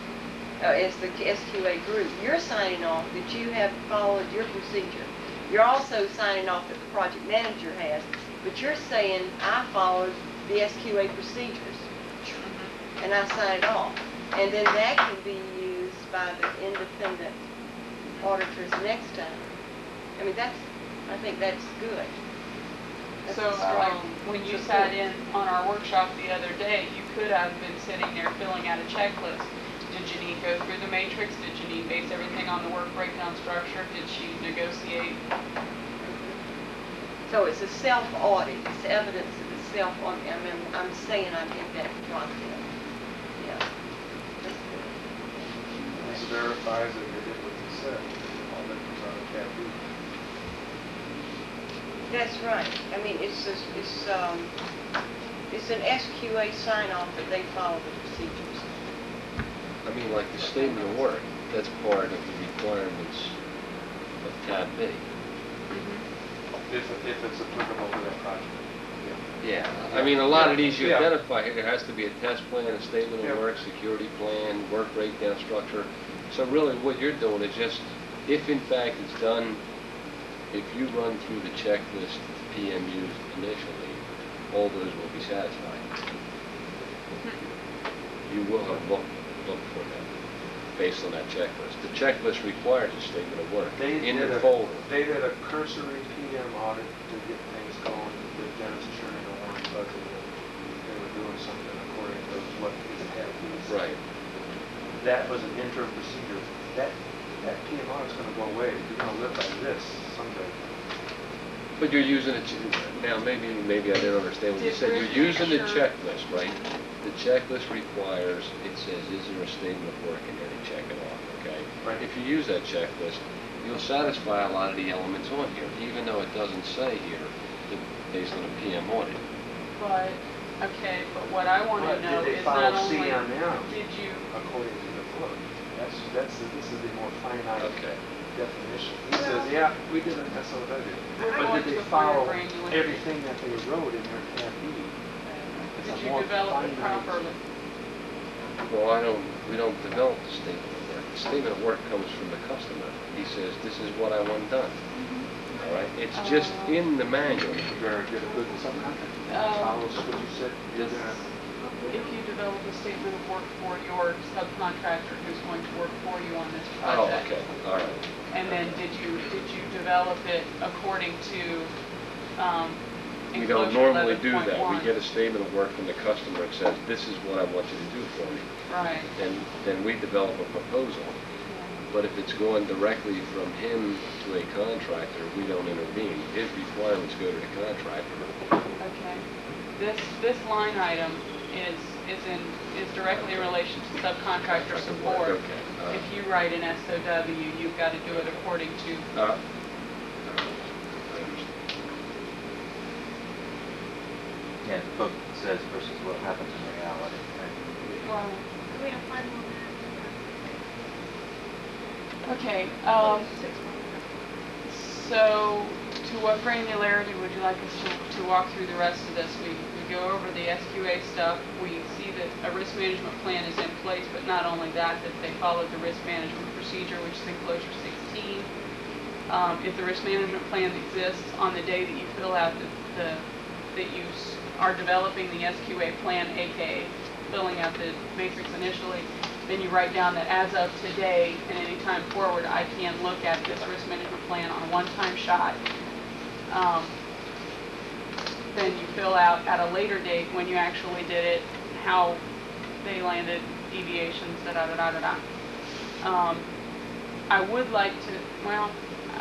uh, as the SQA group, you're signing off that you have followed your procedure. You're also signing off that the project manager has, but you're saying, I followed the SQA procedures and I signed off. And then that can be used by the independent auditors next time. I mean, that's, I think that's good. That's so, a uh, like, strong when you sat in on our workshop the other day, you could have been sitting there filling out a checklist. Did Janine go through the matrix? Did Janine base everything on the work breakdown structure? Did she negotiate? So it's a self-audit, it's evidence of a self-audit. I mean, I'm saying I'm in that process. Yeah. This verifies that they did what they said, all that was on the tab B. That's right. I mean, it's, a- it's, um, it's an SQA sign-off that they follow the procedures. I mean, like the statement of work, that's part of the requirements of tab B. If, if it's applicable to that project. Yeah, I mean, a lot of these you Yeah. identify, here, there has to be a test plan, a statement Yeah. of work, security plan, work breakdown structure. So really, what you're doing is just, if in fact it's done, if you run through the checklist that the PM used initially, all those will be satisfied. Hmm. You will have looked, looked for them. based on that checklist. The checklist requires a statement of work They in did the a- folder. They did a cursory PM audit to get things going, with Dennis Churning and Warren Buzzard. They were doing something according to what he had. Right. That was an interim procedure. That, that PMR is gonna go away. You're gonna live by this someday. But you're using it, now, maybe, maybe I didn't understand what you said. You're using the checklist, right? The checklist requires, it says, is there a statement of work, and then you check it off, okay? Right. If you use that checklist, you'll satisfy a lot of the elements on here, even though it doesn't say here, that based on a PM audit. But, okay, but what I wanna know did they is follow not only, did you, according to the book? That's, that's, the- this is the more finite Okay. definition. He says, yeah, we did an SOW. But did they to a finer follow everything that they wrote in their tab? It's a did you develop it finite- properly? Well, I don't, we don't develop the statement of work. The statement of work comes from the customer. He says, this is what I want done, all right? It's just Uh, in the manual. You better get a good subcontractor. Um, Follows what you said you're This- gonna. If you develop a statement of work for your subcontractor who's going to work for you on this Oh, project. okay, all right. And then did you, did you develop it according to, um, We don't enclosure normally do that. We 11.1? get a statement of work from the customer that says, this is what I want you to do for me. Right. Then, then we develop a proposal. But if it's going directly from him to a contractor, we don't intervene. His requirements go to the contractor. Okay. This, this line item is, is in, is directly in relation to subcontractor support. Okay, all right. If you write an SOW, you've got to do it according to, Uh, Yeah, the book says versus what happens in reality, well, Do we have five more minutes? okay, um, Six more minutes. So, to what granularity would you like us to, to walk through the rest of this? We, we go over the SQA stuff, we see that a risk management plan is in place, but not only that, that they followed the risk management procedure, which is enclosure sixteen. Um, if the risk management plan exists on the day that you fill out the, the, that you are developing the SQA plan, AKA filling out the matrix initially, then you write down that as of today and any time forward, I can look at this risk management plan on a one-time shot. Um, Then you fill out at a later date when you actually did it, how they landed, deviations, da-da-da-da-da-da. Um, I would like to, well,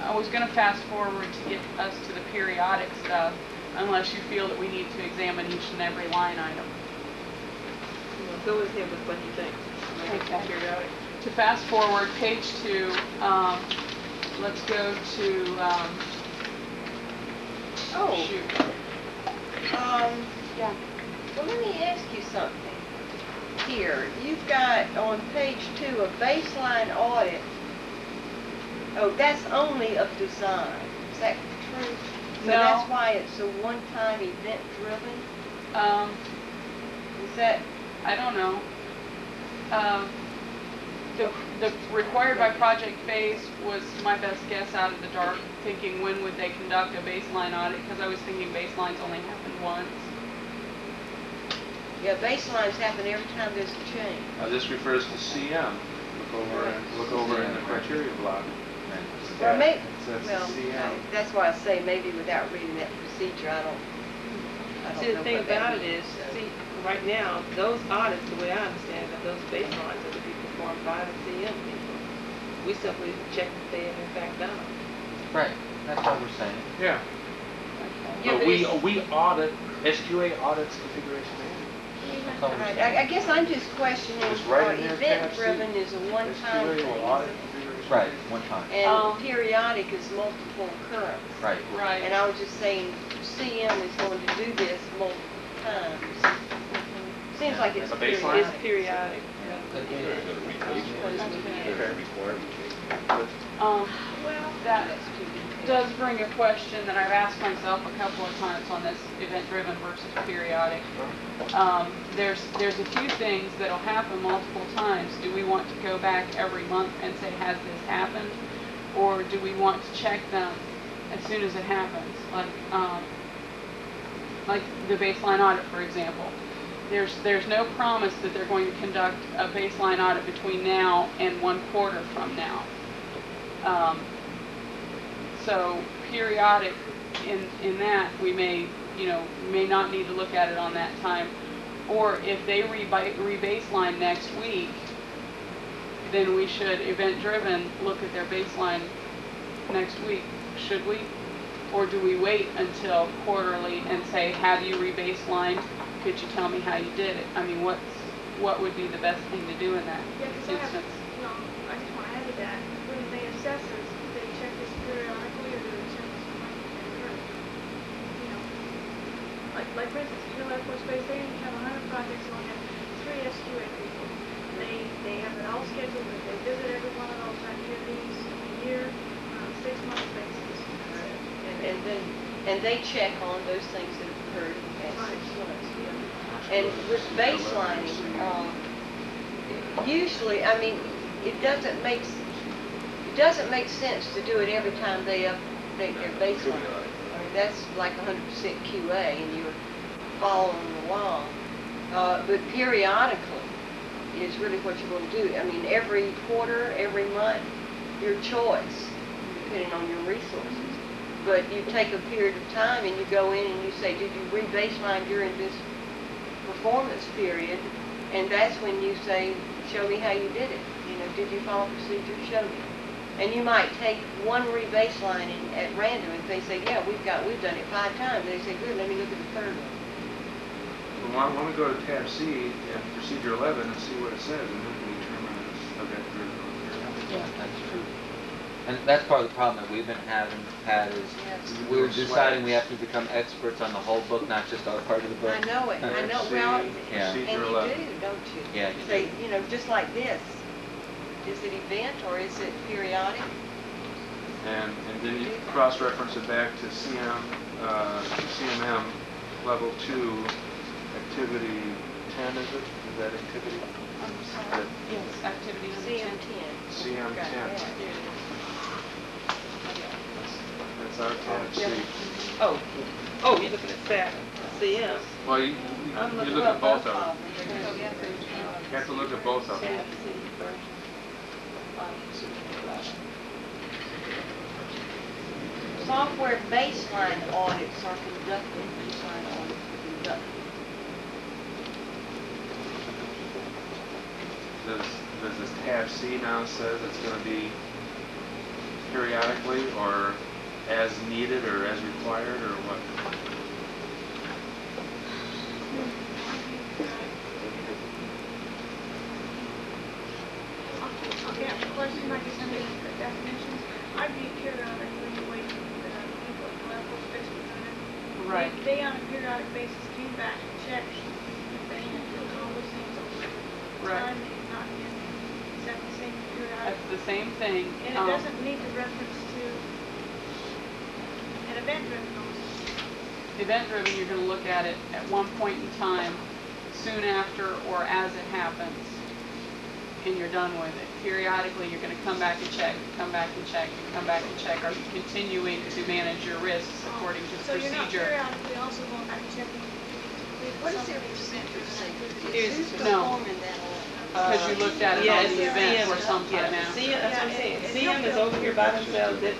I was gonna fast forward to get us to the periodic stuff, unless you feel that we need to examine each and every line item. Well, Go ahead with what you think. Okay. Periodic. To fast forward, page two, um, let's go to, um, Oh, shoot. um, Yeah. Well, let me ask you something. Here, you've got on page two, a baseline audit. Oh, that's only of design. Is that true? So No. that's why it's a one-time event driven? Um, Is that, I don't know. Um, the, the required by project phase was my best guess out of the dark, thinking when would they conduct a baseline audit, because I was thinking baselines only happen once. Yeah, baselines happen every time there's a change. Now, this refers to CM. Look over, and look over in the criteria block. Right. Or may, well, CM. that's why I say maybe without reading that procedure, I don't, I don't See, the know thing what about it is, so. see, right now, those audits, the way I understand it, those baselines are to be performed by the CM people. We simply check that they have in fact done them. Right, that's what we're saying. Yeah, Yeah, but but we, it's- we audit, SQA audits configuration manual. That's all we're Right, saying. I, I guess I'm just questioning, It's right uh, in there, event tab driven is a one-time SQA will audit thing. configuration. Right, one time, Um, And periodic is multiple occurrence. right. Right. And I was just saying, CM is going to do this multiple times. Seems like it's A periodic. It's periodic. Could be. They're gonna it. They're required to change. Um, Well, that That's too detailed. Does bring a question that I've asked myself a couple of times on this event-driven versus periodic. Um, there's, there's a few things that'll happen multiple times. Do we want to go back every month and say, has this happened? Or do we want to check them as soon as it happens? Like, um, like the baseline audit, for example. there's, there's no promise that they're going to conduct a baseline audit between now and one quarter from now. Um, So periodic in, in that, we may, you know, may not need to look at it on that time. Or if they rebaseline next week, then we should, event-driven, look at their baseline next week, should we? Or do we wait until quarterly and say, have you rebaselined? Could you tell me how you did it? I mean, what's, what would be the best thing to do in that Yeah, because I have, instance? no, I just want to add to that, when they assess us, they check this periodically or do they check this when they occur? You know, like, for instance, Hill Air Force Base, they have a hundred projects and only have three SQA people. They, they have it all scheduled, that they visit every one of those activities a year on a six-month basis. And, and then, and they check on those things that have occurred in the past six months, yeah. And with baselining, um, usually, I mean, it doesn't make, it doesn't make sense to do it every time they update their baseline. That's like hundred percent QA and you're following along. Uh, but periodically is really what you want to do. I mean, every quarter, every month, your choice, depending on your resources. But you take a period of time and you go in and you say, did you re-baseline during this performance period? And that's when you say, show me how you did it. You know, did you follow procedure? Show me. And you might take one rebaselining at random. If they say, yeah, we've got, we've done it five times, they say, good, let me look at the third one. Well, why why don't we go to tab C and procedure 11 and see what it says, and then we determine if it's event-driven or periodic. Yeah, that's true. And that's part of the problem that we've been having, Pat, is Yes. we're Doing deciding we have to become experts on the whole book, not just our part of the book. I know it, I know, Tab well, Yeah. Procedure and you 11. do, don't you? Yeah, you Say, do. you know, just like this. Is it event or is it periodic? And, and then you cross-reference it back to CM, uh, CMM level two, activity ten, is it? Is that activity? I'm sorry, yes, activity number CM ten. ten. CM Got ten. that. That's our tab C. Oh, oh, you're looking at that, CM. Well, you, you- I'm you look at at both of them. You have to look at both of them. Tab C version. Software baseline audits are conducted, baseline audits are conducted. Does, does this tab C now says it's gonna be periodically or as needed or as required or what? Okay, a question, I guess, under the definitions, I'd be periodically waiting for the people at the level six percent. Right. They, on a periodic basis came back and checked if they had filled all those things over the Right. time had not been, is that the same periodic? That's the same thing. And it um, doesn't need to reference to an event-driven. Event-driven, you're gonna look at it at one point in time, soon after or as it happens, and you're done with it. Periodically, you're gonna come back and check, come back and check, and come back and check. Are you continuing to manage your risks according to So you're not procedure? periodically also going back and checking What if is their something's procedure say? Here's- Who's No. performing that? Because you looked at it Yeah, on the event CM. or sometime Yeah, after. CM, that's what I'm Yeah, saying. it- it CM is over here by themselves, and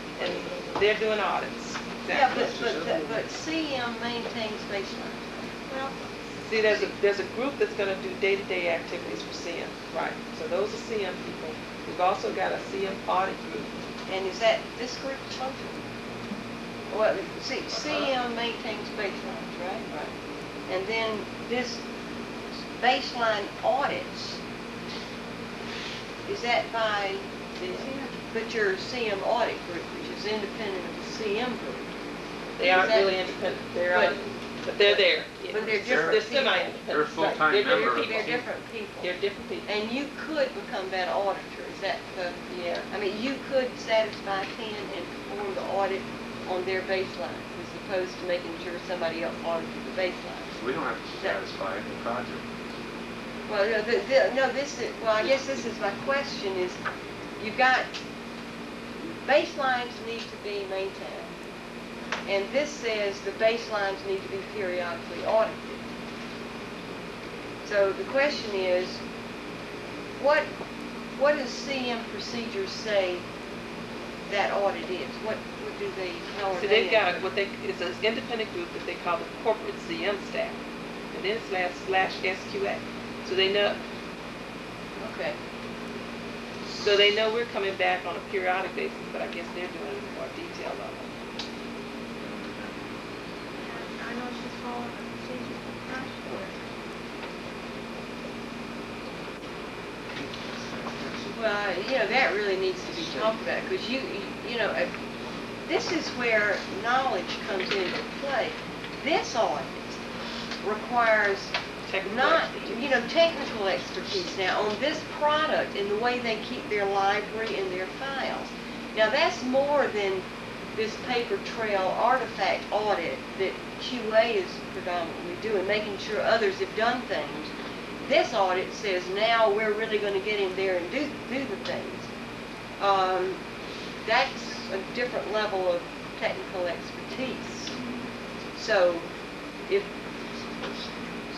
they're doing audits. Yeah, but, but, but CM maintains baseline. Well, See, there's a, there's a group that's gonna do day-to-day activities for CM, right? So those are CM people. We've also got a CM audit group. And is that this group functional? Well, see, CM maintains baselines, right? Right. And then this baseline audits, is that by, but your CM audit group, which is independent of the CM group. They aren't that- really independent, they're, But- they're there. yeah. But they're They're different They're people. semi-independent. They're full-time They're member different of They're people. different people. They're different people. And you could become that auditor, is that the, Yeah. I mean, you could satisfy ten and perform the audit on their baseline, as opposed to making sure somebody else audited the baseline. We don't have to satisfy the project. Well, no, the, the, no, this is, well, I guess this is my question is, you've got, baselines need to be maintained. And this says the baselines need to be periodically audited. So the question is, what, what does CM procedures say that audit is? What, what do they, how are So they? they've got what they, it's an independent group that they call the corporate CM staff. And then slash, slash SQA. So they know, Okay, so they know we're coming back on a periodic basis, but I guess they're doing it more detailed level. I know she's following the procedure for crash course. Well, you know, that really needs to be talked about, because you, you- know, uh, this is where knowledge comes into play. This audit requires Technical not, expertise. you know, technical expertise now on this product and the way they keep their library and their files. Now, that's more than this paper trail artifact audit that QA is predominantly doing, making sure others have done things. This audit says now we're really gonna get in there and do, do the things. Um, that's a different level of technical expertise. So, if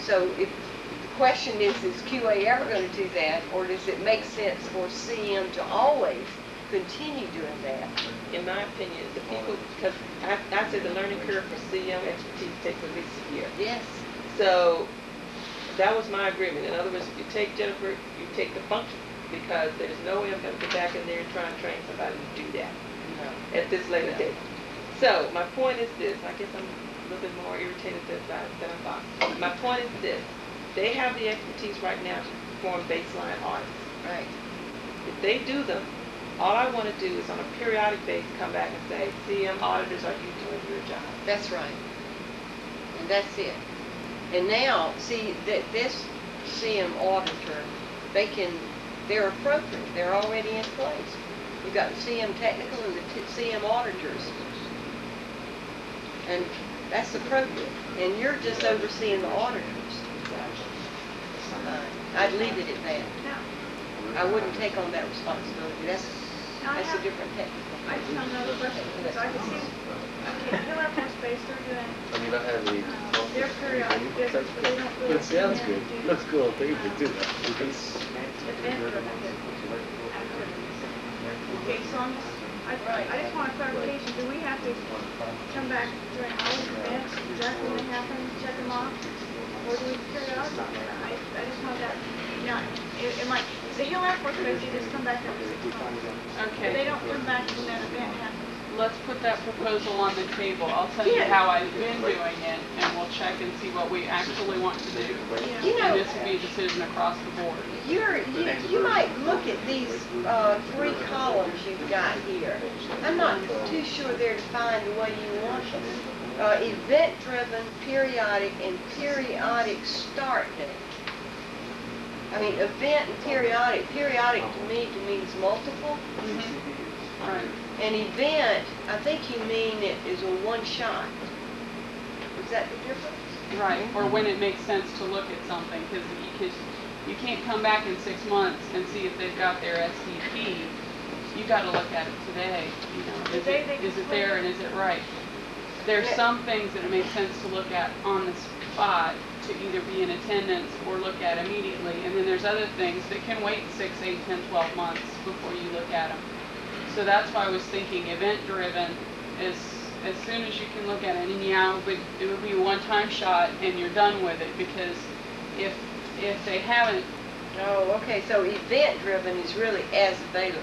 so if, the question is, is QA ever going to do that, or does it make sense for CM to always continue doing that? In my opinion, the people, because I, I said the learning curve for CM expertise takes at least a year. Yes. So that was my agreement. In other words, if you take Jennifer, you take the function, because there's no way I'm gonna go back in there and try and train somebody to do that No. at this later date. So my point is this, I guess I'm a little bit more irritated than I, than I'm boxed. My point is this, they have the expertise right now to perform baseline audits. Right. If they do them, all I wanna do is on a periodic basis, come back and say, CM auditors, are you doing your job? That's right. And that's it. And now, see, that this CM auditor, they can, they're appropriate, they're already in place. You've got the CM technical and the t- CM auditors. And that's appropriate. And you're just overseeing the auditors. Uh, I'd leave it at that. Now, I wouldn't take on that responsibility. That's, that's a different technical. I just have another question, because I can see, okay, Hill Air Force Base, they're doing, I mean, I have the. Their periodic but they don't really. It sounds good. do Looks cool on paper too. event-driven. Okay, so I'm just, I, I just want clarification, do we have to come back during all the events, exactly they happen, check them off? Or do we periodically? I, I just want that, now, it, it might, the Hill Air Force Base, they just come back every six months. But they Okay, don't come back when that event happens. Let's put that proposal on the table. I'll tell you Yeah. how I've been doing it, and we'll check and see what we actually want to do. You know, And this will be a decision across the board. You're, you, you might look at these, uh, three columns you've got here. I'm not too sure they're defined the way you want them. Uh, event-driven, periodic, and periodic start date. I mean, event and periodic, periodic to me, to means multiple. Right. An event, I think you mean it is a one-shot. Is that the difference? Right, or when it makes sense to look at something, because you, you can't come back in six months and see if they've got their SDP. You gotta look at it today, you know, is They- it, they is it there and is it right? There's Yeah. some things that it makes sense to look at on the spot, to either be in attendance or look at immediately, and then there's other things that can wait six, eight, ten, twelve months before you look at them so that's why I was thinking event driven is as soon as you can look at it and yeah it would, it would be a one time shot and you're done with it because if if they haven't Oh, okay, so event driven is really as available.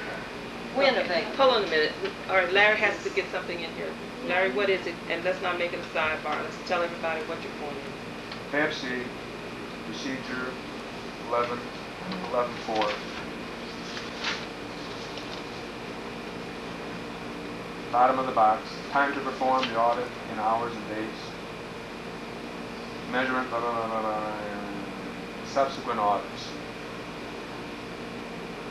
When okay. available? Hold on a minute. All right, Larry has to get something in here. Larry, what is it? And let's not make it a sidebar. Let's tell everybody what you're pointing. AFC, procedure 11, 11-4. Bottom of the box, time to perform the audit in hours and days. Measurement, blah, blah, blah, blah, blah, and subsequent audits.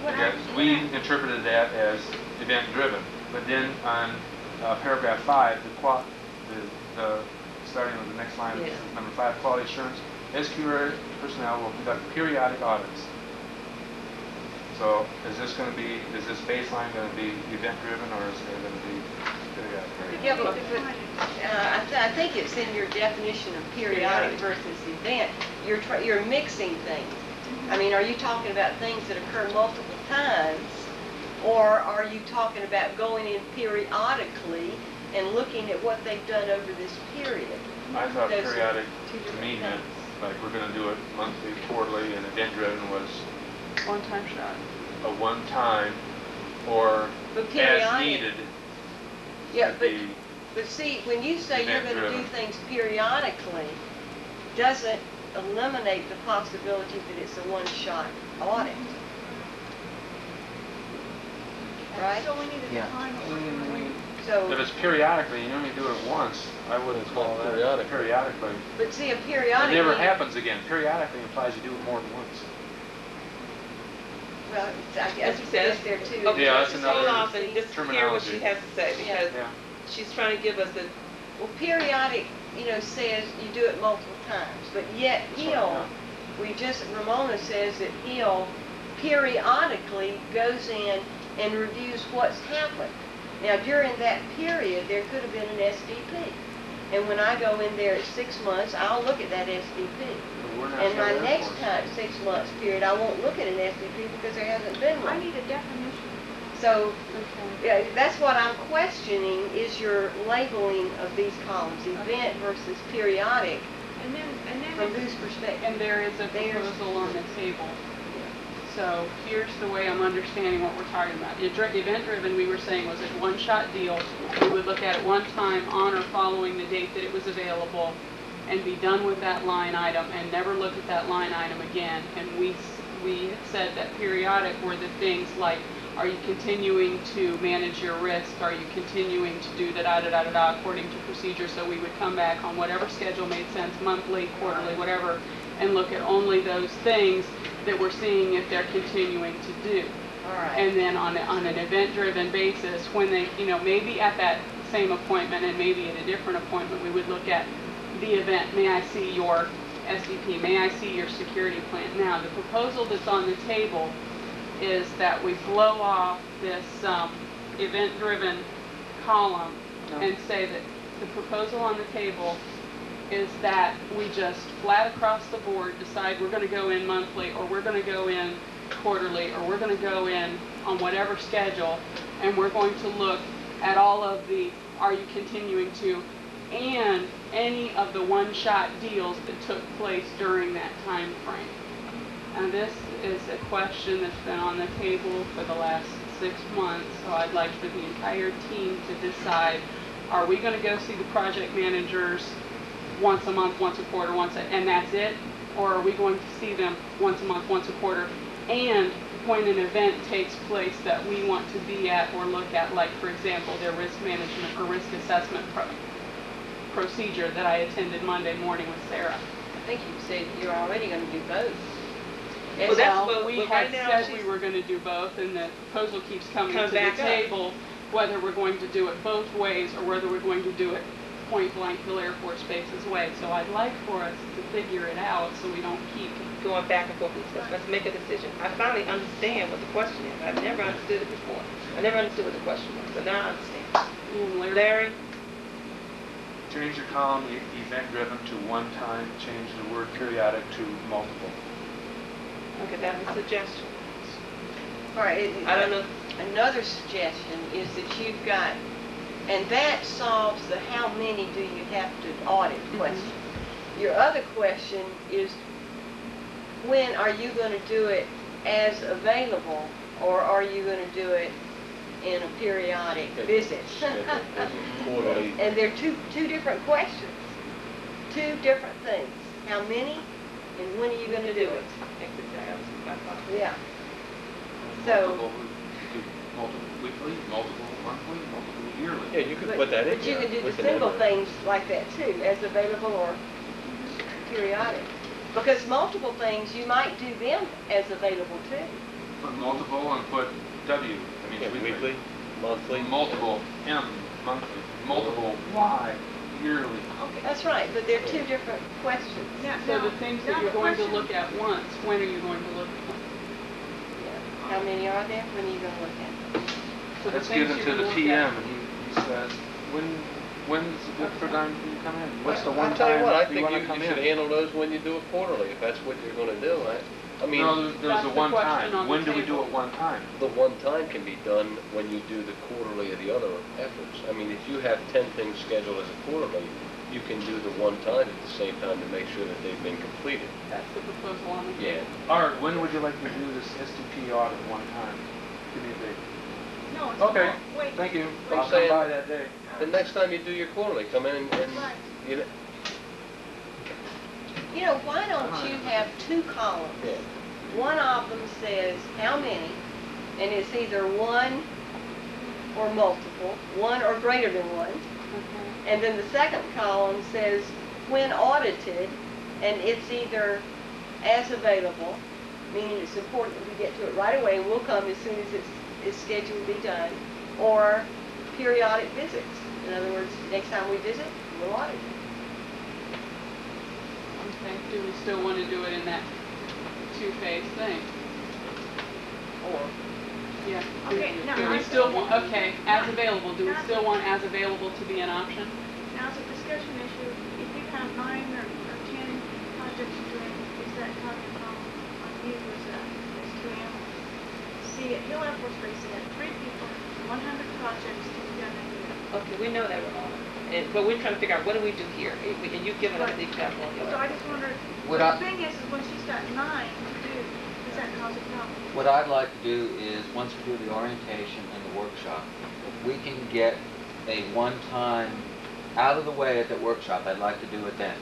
Again, we interpreted that as event-driven, but then on uh, paragraph five, the qua, the, the, starting with the next line, Yeah. number five, quality assurance, SQA personnel will conduct periodic audits. So is this gonna be, is this baseline gonna be event-driven, or is it gonna be periodic? periodic. Yeah, but, but, uh, I, th- I think it's in your definition of periodic versus event. You're tr- you're mixing things. I mean, are you talking about things that occur multiple times? Or are you talking about going in periodically and looking at what they've done over this period? I thought Those periodic to me meant, like, we're gonna do it monthly, quarterly, and event-driven was One-time shot. a one-time or But as needed. Yeah, but, be- but see, when you say you're gonna do things periodically, doesn't eliminate the possibility that it's a one-shot audit. Right? So we need to Yeah. define what we're doing. So. If it's periodically, you only do it once, I wouldn't call not that periodic. periodically. But see, a It never happens again. Periodically implies you do it more than once. Well, I As guess you it's said, there too. Okay, Yeah, that's just another Hold off and just hear what terminology. she has to say, Yeah. because Yeah. she's trying to give us a, Well, periodic, you know, says you do it multiple times, but yet Sorry, Hill, we just, Ramona says that Hill periodically goes in and reviews what's happened. Now, during that period, there could have been an SDP. And when I go in there at six months, I'll look at that SDP. But And my next time, six months period, I won't look at an SDP because there hasn't been one. I need a definition. So, Okay. yeah, that's what I'm questioning, is your labeling of these columns, event versus periodic, And then, and then. from it's- whose perspective? And there is a There's- proposal on the table. So here's the way I'm understanding what we're talking about. Event- Event-driven, we were saying, was a one-shot deal. We would look at it one time on or following the date that it was available and be done with that line item and never look at that line item again. And we, we said that periodic were the things like, are you continuing to manage your risk? Are you continuing to do da-da-da-da-da according to procedure? So we would come back on whatever schedule made sense, monthly, quarterly, whatever, and look at only those things that we're seeing if they're continuing to do. All right. And then on, on an event-driven basis, when they, you know, maybe at that same appointment and maybe at a different appointment, we would look at the event, may I see your SDP, may I see your security plan? Now, the proposal that's on the table is that we blow off this, um, event-driven column and say that the proposal on the table is that we just flat across the board decide we're gonna go in monthly, or we're gonna go in quarterly, or we're gonna go in on whatever schedule, and we're going to look at all of the, are you continuing to, and any of the one-shot deals that took place during that time frame. And this is a question that's been on the table for the last six months, so I'd like for the entire team to decide, are we gonna go see the project managers once a month, once a quarter, once a, and that's it? Or are we going to see them once a month, once a quarter? And when an event takes place that we want to be at or look at, like for example, their risk management or risk assessment pro- procedure that I attended Monday morning with Sarah. I think you said you're already gonna do both. Well, that's what- We but had right now said we were gonna do both, and the proposal keeps coming to the up. table, whether we're going to do it both ways, or whether we're going to do it point blank Hill Air Force Base's way. So I'd like for us to figure it out, so we don't keep, going back and forth with this. Let's make a decision. I finally understand what the question is. I've never understood it before. I never understood what the question was, but now I understand. and Larry, Larry? Change your column, event-driven to one-time, change the word periodic to multiple. Okay, that's a suggestion. All right. it- I don't know, Another suggestion is that you've got, and that solves the how many do you have to audit mm-hmm. question. Your other question is, when are you gonna do it as available, or are you gonna do it in a periodic visit? Quarterly. And they're two, two different questions, two different things. How many, and when are you gonna do it? Yeah. So, Multiple, you multiple weekly, multiple monthly, multiple yearly. Yeah, you could but put that in but you can do the single things like that too, as available or periodic. Because multiple things, you might do them as available too. Put multiple and put W, that Yeah, means weekly, monthly. Multiple M, monthly, multiple Y, yearly. Okay, that's right, but they're two different questions. Now- so now- the things that you're the going to look at once, when are you going to look at them? Yeah. How many are there? When are you gonna look at them? So the Let's give it you're to the look PM at- and he, he says, when, when's a good for time for you to come in? What's the I- one I'll tell you time what, I you think you, you should in? handle those when you do it quarterly, if that's what you're gonna do. I, I mean, No, there's, there's That's a the one question on time. the When do we do table. it one time? the one time can be done when you do the quarterly or the other efforts. I mean, if you have ten things scheduled as a quarterly, you can do the one time at the same time to make sure that they've been completed. That's the proposal on the Yeah. table. Art, when would you like to do this SDP audit one time? Give me a date. No, it's Okay, not. Wait. thank you. I'm I'll come saying- by that day. The next time you do your quarterly, come in and, and, Right. you know, You know, why don't you have two columns? One of them says how many, and it's either one or multiple, one or greater than one. Okay. And then the second column says when audited, and it's either as available, meaning it's important that we get to it right away, and we'll come as soon as it's, it's scheduled to be done, or periodic visits. In other words, next time we visit, we'll audit it. Okay, do we still want to do it in that two-phase thing? Or, Yeah. Okay, Do- now Do we I- still want, okay, as available, do we still want as available to be an option? Now, it's a discussion issue, if you have nine or, or ten projects you're doing, is that coming from, on you as a, as two analysts? See, at Hill Air Force Base, they had three people, one hundred projects to be done a year. Okay, we know that, Ramona, and, but we're trying to figure out, what do we do here? And we- and you've given us the example on So the I just wondered, Would the I- thing is, is when she's got nine to do, does that cause a problem? What I'd like to do is, once we do the orientation and the workshop, if we can get a one-time out of the way at that workshop, I'd like to do it then.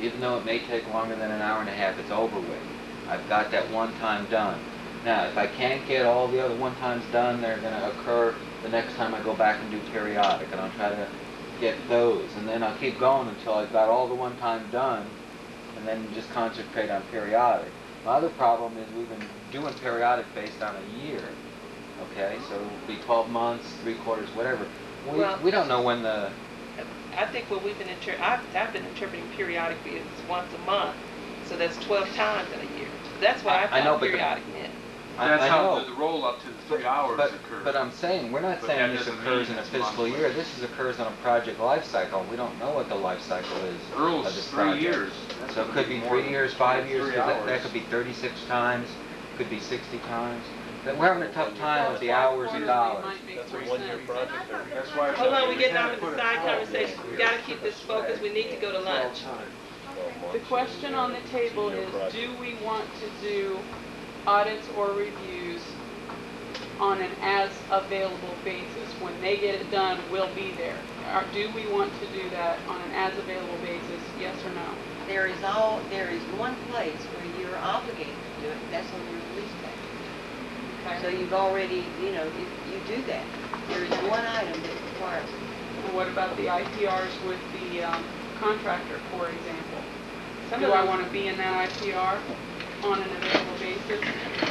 Even though it may take longer than an hour and a half, it's over with. I've got that one time done. Now, if I can't get all the other one times done, they're gonna occur the next time I go back and do periodic, and I'll try to get those. And then I'll keep going until I've got all the one time done, and then just concentrate on periodic. My other problem is we've been doing periodic based on a year, okay? So it'll be twelve months, three quarters, whatever. We, Well- we don't know when the, I think what we've been inter, I've, I've been interpreting periodically as once a month, so that's twelve times in a year. That's why I I- I know, but the- periodic meant. That's I how know. the, the roll-up to the three But- hours but- occurs. But I'm saying, we're not But saying this occurs in a fiscal monthly. year. This is occurs on a project life cycle. We don't know what the life cycle is of this three project. years. That's So it could be be three years, five years, three 'cause that, that could be thirty-six times, could be sixty times. That We're having a tough time with the hours and quarterly dollars. That's a more one-year sense. project. And I thought That's that why- was- Hold on, we're We getting off put the side conversation. We've gotta keep this focused. We need to go to lunch. The question on the table is, do we want to do audits or reviews on an as-available basis? When they get it done, we'll be there. Or do we want to do that on an as-available basis, yes or no? there is all, there is one place where you're obligated to do it, that's on your release package. So you've already, you know, if you do that, there is one item that requires it. And what about the IPRs with the um, contractor, for example? Some Do of I want to be in that IPR on an available basis?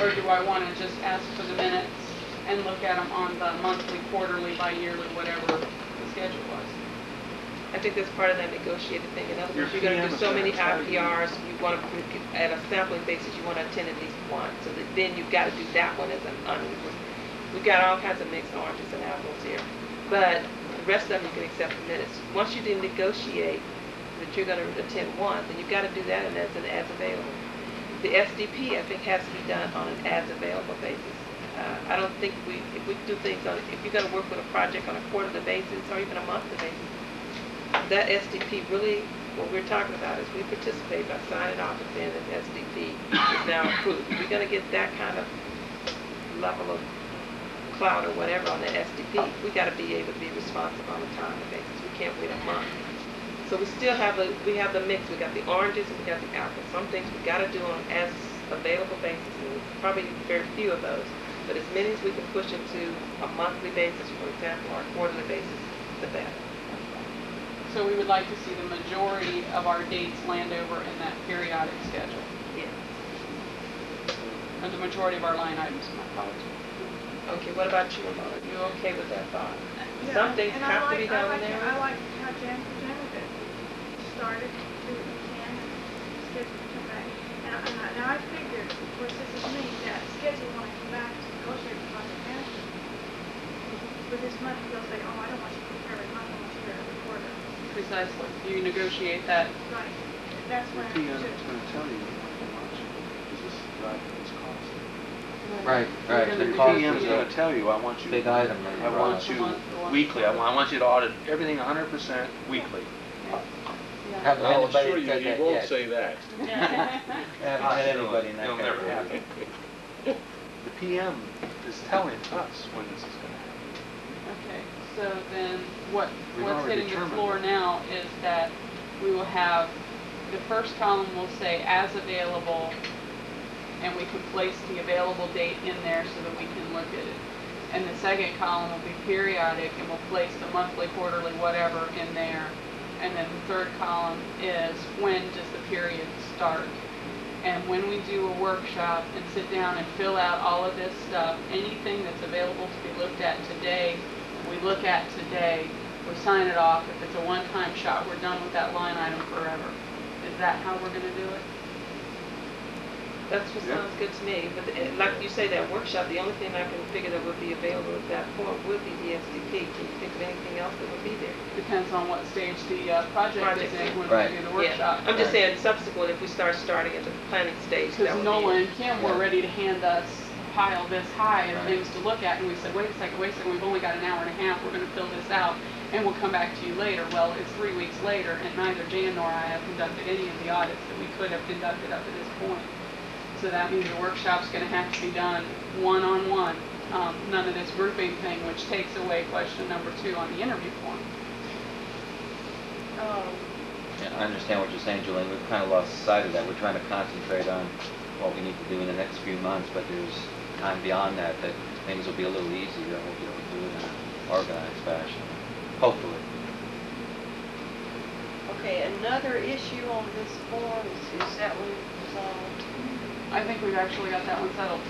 Or do I want to just ask for the minutes and look at them on the monthly, quarterly, bi-yearly, whatever the schedule was? I think that's part of that negotiated thing. In other Your words, you're gonna PM do is so many tell IPRs, you wanna, at a sampling basis, you wanna attend at least one. So that then you've gotta do that one as an unequal. We've got all kinds of mixed oranges and apples here. But the rest of them, you can accept the minutes. Once you then negotiate that you're gonna attend one, then you've gotta do that and as an as available. The SDP, I think, has to be done on an as available basis. Uh, I don't think we, if we do things on, if you're gonna work with a project on a quarterly basis or even a monthly basis, that SDP really, what we're talking about is we participate by signing off and saying that SDP is now approved. We're gonna get that kind of level of cloud or whatever on the SDP, we gotta be able to be responsive on a timely basis. We can't wait a month. So we still have the, we have the mix, we got the oranges and we got the apples. Some things we gotta do on as available basis, and probably very few of those. But as many as we can push into a monthly basis, for example, or a quarterly basis, the better. So we would like to see the majority of our dates land over in that periodic schedule, Yeah. or the majority of our line items, my apologies. Okay, what about you, Ramona? Are you okay with that thought? Yeah, Some things and I have to like- be I done like- in there. I like how Jan presented it. Started, do what you can, and schedule, come back. Now, and I, now I figured, of course, this is me, that schedule when I come back to negotiate with project manager. For this month, he'll say, oh, I don't want you to prepare it, month, I want you to Precisely. You negotiate that. Right, that's The what I PM is gonna tell you how much, because this is driving cost. Right, You're right, the The cost PM is is gonna tell you, I want you. big item I you want you up. The one- weekly, I want, I want you to audit everything hundred percent weekly. Yeah. Haven't I'll assure you, said he that won't yet. say that. Haven't had anybody in that It'll never happen. The PM is telling us when this is gonna happen. Okay, so then what, We've what's hitting the floor that. now is that we will have, the first column will say as available, and we can place the available date in there so that we can look at it. And the second column will be periodic, and we'll place the monthly, quarterly, whatever in there. And then the third column is when does the period start? And when we do a workshop and sit down and fill out all of this stuff, anything that's available to be looked at today, we look at today, we sign it off. If it's a one-time shot, we're done with that line item forever. Is that how we're gonna do it? That's what Yeah. sounds good to me, but uh, like you say, that workshop, the only thing I can figure that would be available at that point would be the SDP. Can you think of anything else that would be there? Depends on what stage the uh, project is in when Right. we do the Yeah. workshop. I'm just Right. saying subsequent, if we start starting at the planning stage, that Because would be. Nola it. and Kim were ready to hand us a pile this high of Right. things to look at, and we said, wait a second, wait a second, we've only got an hour and a half, we're gonna fill this out, and we'll come back to you later. Well, it's three weeks later, and neither Jan nor I have conducted any of the audits that we could have conducted up to this point. So that means the workshop's gonna have to be done one-on-one, um, none of this grouping thing, which takes away question number two on the interview form. Um, Yeah, I understand what you're saying, Julian, we've kind of lost sight of that, we're trying to concentrate on what we need to do in the next few months, but there's time beyond that, that things will be a little easier, and we'll be able to do it in an organized fashion, hopefully. Okay, another issue on this form, is, is that one resolved? I think we've actually got that one settled.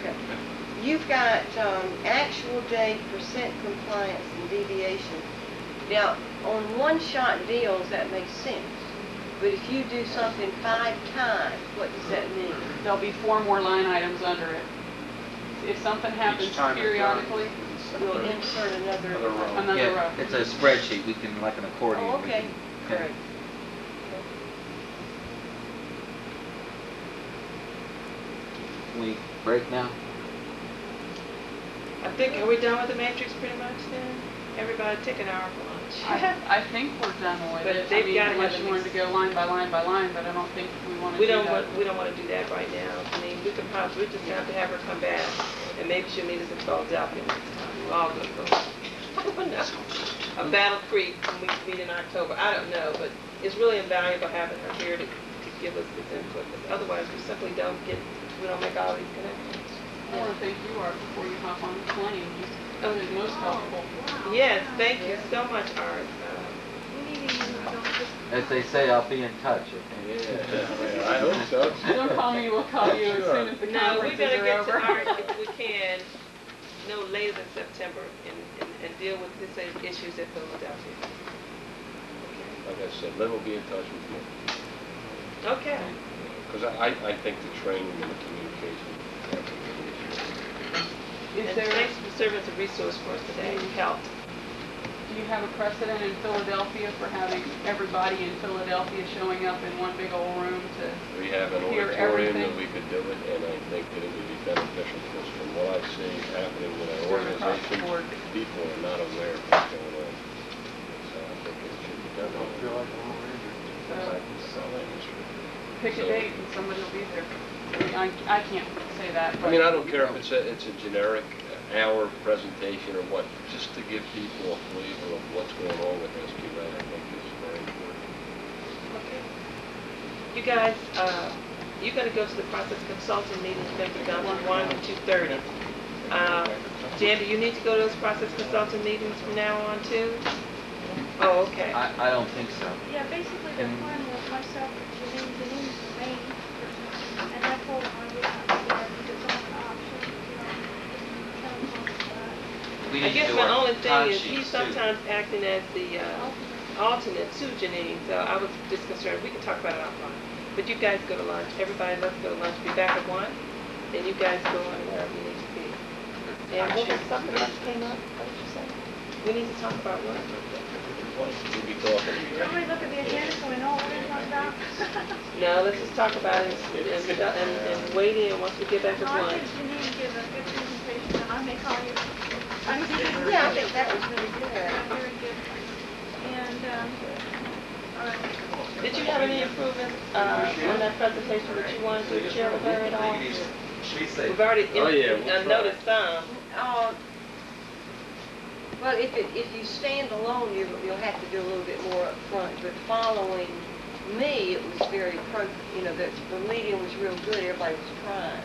Okay. You've got, um, actual date, percent compliance, and deviation. Now, on one-shot deals, that makes sense. But if you do something five times, what does that mean? There'll be four more line items under it. If something happens time it's done, periodically, it's We'll separate. insert another. Another row. another row. Yeah, it's a spreadsheet, we can, like an accordion. Oh, we okay, can- great. Can we break now? I think, are we done with the matrix pretty much then? Everybody take an hour for lunch. I, I think we're done with But it. I they've mean, gotta unless have you at wanted to least- go line by line by line, but I don't think we want to We do don't that. want, we don't want to do that right now. I mean, we probably, we just have to have her come back and maybe she'll meet us in Philadelphia next time. We're all gonna go. I don't know. A Battle Creek when we meet in October. I don't know, but it's really invaluable having her here to, to give us this input. Because otherwise, we simply don't get, we don't make all these connections. I want to thank you, Art, before you hop on the plane. Was most helpful. Wow. Yes, thank you so much, Art. Uh, We need you, don't just. As they say, I'll be in touch, Yeah, okay? I hope so. Don't call me, we'll call you as soon as the No, we conferences better are get over. to Art if we can, no later than September and, and, and deal with this uh, issues at Philadelphia. Like I said, Lynn will be in touch with you. Okay. Because I, I think the training and the communication. are the big issue. Is And there, thanks for serving as a resource for us today. You helped. Do you have a precedent in Philadelphia for having everybody in Philadelphia showing up in one big old room to, We have an Hear auditorium that we could do it, and I think that it would be beneficial because from what I see happening with our Sort of across the organization, board. people are not aware of what's going on. So I think it should be done. Don't feel like a Lone Ranger. so So that is true. pick a So- date and somebody will be there? I mean, I, I can't say that, but. I mean, I don't care if it's a, it's a generic hour presentation or what, just to give people a flavor of what's going on with SQA, I think is very important. Okay. You guys, uh, you're gonna go to the process consulting meeting, it's gonna be done from one to two thirty. Uh, Jan, do you need to go to those process consulting meetings from now on too? Oh, okay. I, I don't think so. Yeah, basically the plan was myself, Janine, Janine's the main person, and I told him I would not be there because I'm an option, you know, telephone, uh, We I need to guess do my only thing is, he's sheets, too. sometimes acting as the, uh, alternate to Janine, so I was just concerned, we can talk about it offline. But you guys go to lunch, everybody, let's go to lunch, be back at one, then you guys go on wherever you need to be. And what was something else came up, what did you say? We need to talk about what? point, we'll be talking. Look at the agenda so we know what we're talking about? No, let's just talk about it and, and, and wait in once we get back to No, I lunch. think you need to give a good presentation, and I may call you. I think you Yeah, I think that was really good. Very good. And, um, all right. Did you have any improvements, uh, on that presentation that you wanted to share with her at all? We've already, Oh, yeah, we'll I've noticed some. Uh, Well, if it, if you stand alone, you, you'll have to do a little bit more up front. but following me, it was very pro, you know, the, the meeting was real good, everybody was trying.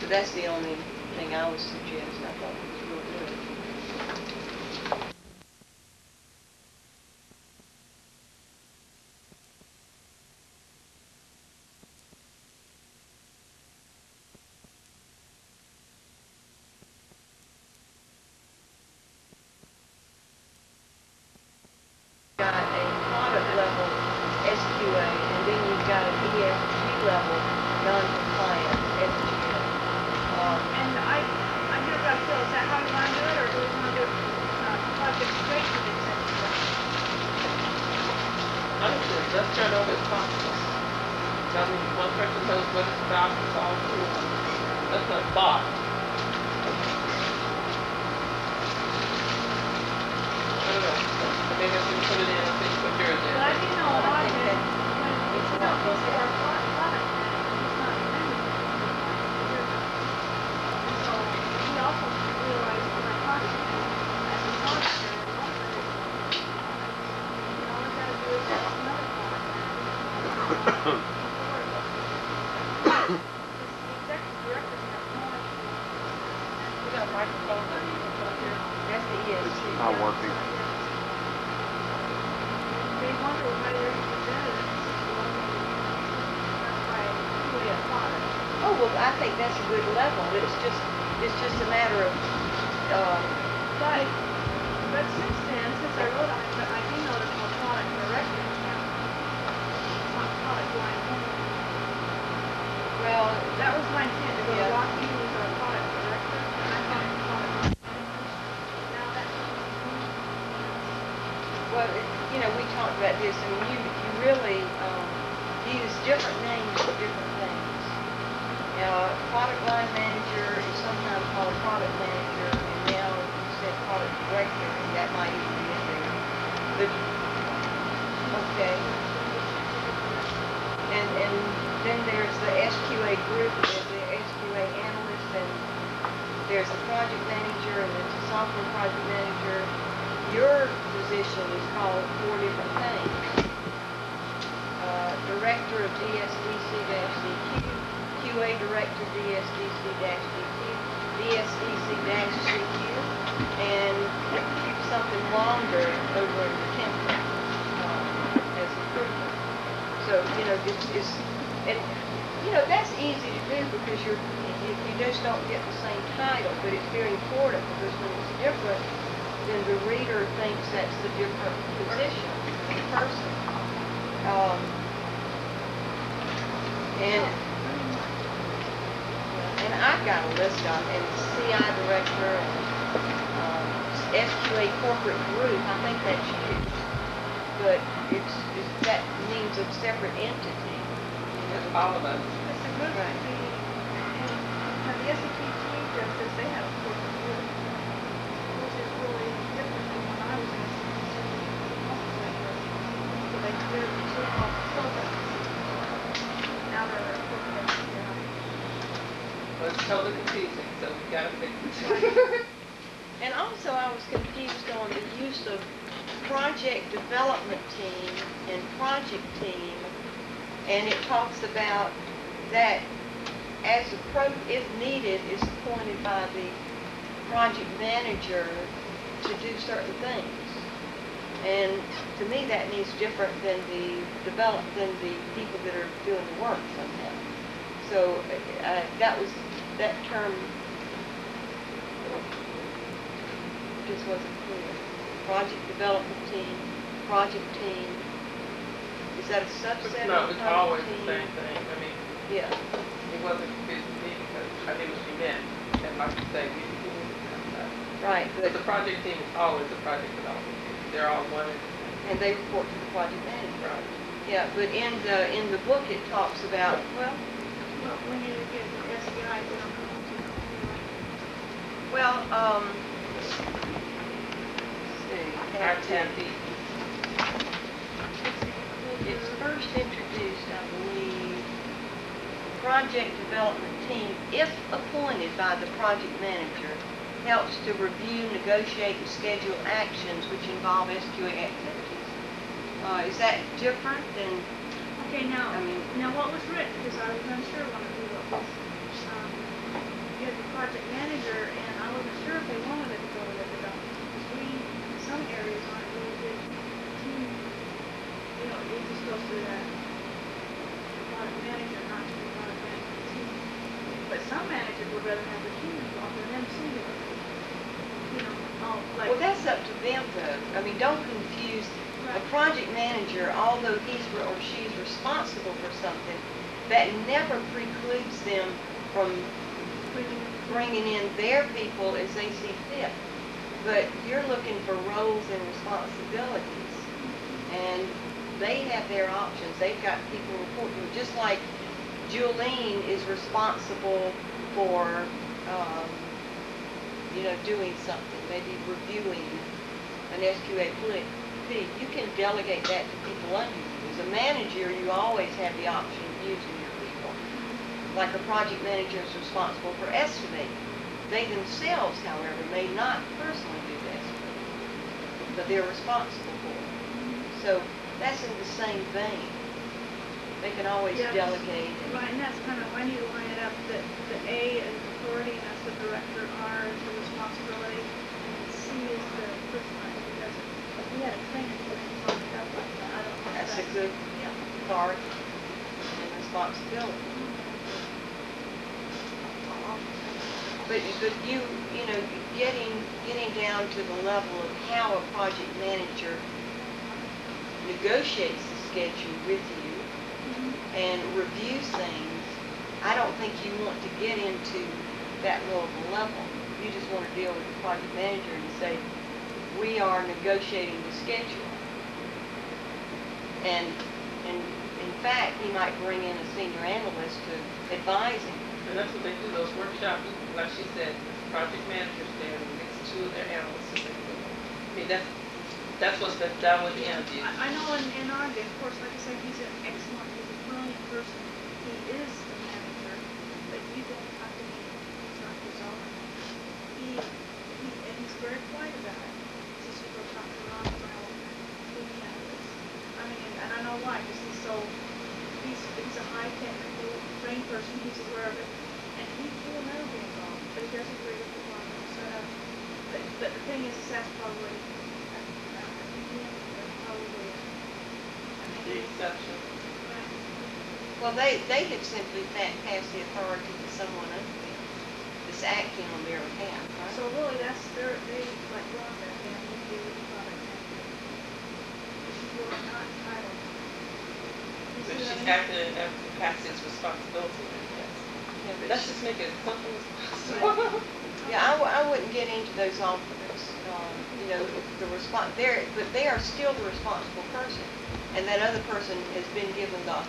So that's the only thing I would suggest, I thought it was real good. got a product level SQA, and then you've got an ESG level non-compliant SQA. Um, And I, I hear about Phil, is that how you want to do it, or do we want to do it, uh, project straight to the executive? Honestly, let's turn over the process. Tell me, one person knows what it's about, it's all two. That's not thought. I don't know, maybe I should put it in and think what your But I do know a lot of think it, when it's not close to easier. our pro- product, it's not amended. And so, we also realize what our product is, as a product, there are a lot of it. And all we gotta do is add another product. The executive director's got no idea. We got microphones that you can put here. That's the ESG. Not working. They wonder why they're even presented in this situation. That's why we have product. Oh, well, I think that's a good level, it's just, it's just a matter of, um, But, but since then, since I wrote on it, but I do notice more product directed now. Not product line well, That was my intent, to go Yeah. Who's our product director, and I thought product. Now that's. Well, it- you know, we talked about this, I mean, you, you really, um, use different names for different things. You know, a product line manager is sometimes called product manager, and now said product director, and that might even be in there. Okay. And, and then there's the SQA group, there's the SQA analyst, and there's a project manager, and there's a software project manager. Your position is called four different things. Uh, Director of DSDC-DQ, QA Director DSDC-DQ, DSDC-CQ, and keep something longer over in the template, uh, as improvement. So, you know, it's, it's, and, you know, that's easy to do because you're, you, you just don't get the same title, but it's very important because when it's different, then the reader thinks that's the different position, the person. Um, and I've got a list of, and CI director and, um, SQA corporate group, I think that's you. But it's, it's, that means a separate entity. you know. That's all of us. It's a group, the, Right. and the SAP just says they have a corporate group, which is really different than when I was in So they, they're so-called programs. Now they're a corporate, it's totally confusing, so we gotta fix it. And also, I was confused on the use of project development team and project team. And it talks about that as a pro, if needed, is appointed by the project manager to do certain things. And to me, that means different than the develop, than the people that are doing the work somehow. So, uh, that was, that term just wasn't clear. Project development team, project team. Is that a subset No, it's always team? the same thing. I mean, Yeah, it wasn't confusing to me because I knew what she meant. And like you say, we, we need that. right, But but, the project team is always a project development team. They're all one and they report to the project manager. Right. Yeah, but in the, in the book, it talks about, well, Well, we need to get the SEI, we don't know, you know, anyway. well, um, let's see. It's first introduced, I believe, project development team, if appointed by the project manager, helps to review, negotiate, and schedule actions which involve SQA activities. Uh, is that different than, Okay, now, I mean- now what was written, because I was unsure when it was, um, you had the project manager, and I wasn't sure if they wanted it to go with the development. Because we, in some areas, aren't really good team, you know, it just goes through that project manager, not the project management team. But some managers would rather have the team involved than them singular. You know, all, like. well, that's up to them though. I mean, don't confuse. Project manager, although he's or she's responsible for something, that never precludes them from bringing in their people as they see fit. But you're looking for roles and responsibilities. And they have their options. They've got people reporting, just like Julene is responsible for, um, you know, doing something, maybe reviewing an SQA pl- P. You can delegate that to people under you. As a manager, you always have the option of using your people like a project manager is responsible for estimating. They themselves, however, may not personally do the estimating, but they're responsible for it. So that's in the same vein. They can always Yeah, delegate and, Right, and that's kind of, need to line it up, that the A is authority, and that's the director, R is the responsibility, and then C is the person that does it. If we had a training plan talked up like I don't know. that's a good Yeah. and responsibility. But, but you, you know, getting, getting down to the level of how a project manager negotiates the schedule with you and reviews things, I don't think you want to get into that low of a level. You just want to deal with the project manager and say, we are negotiating the schedule. And, and in fact, he might bring in a senior analyst to advise him. And that's what they do, those workshops, like she said, project managers there, and mix two of their analysts. and they do it. I mean, that's, that's what's been done with the interviews. I, I know in, in our day, of course, like I said, he's an excellent, he's a brilliant person. He is the manager, but you don't have to be, he's not his own. He, he, and he's very quiet about it. He says, you go talk to Ron Brown, who he is. I mean, and I know why, because he's so, he's, he's a high technical trained person, he's aware of it. And he will never be involved, but he does agree with the one that's set up. But, but the thing is, is that's probably, uh, uh, that's probably, uh, The exception. Well, they, they had simply fa- passed the authority to someone under them that's acting on their behalf, right? So really, that's their, they, like Ron said, they have to do with the product manager. She's really not entitled. But see what I mean? acting in every capacity as responsibility, yes. Yeah, but Let's just make it as simple as possible. Yeah, I, w- I wouldn't get into those alternatives, um, you know, the respon they're, but they are still the responsible person. And that other person has been given the,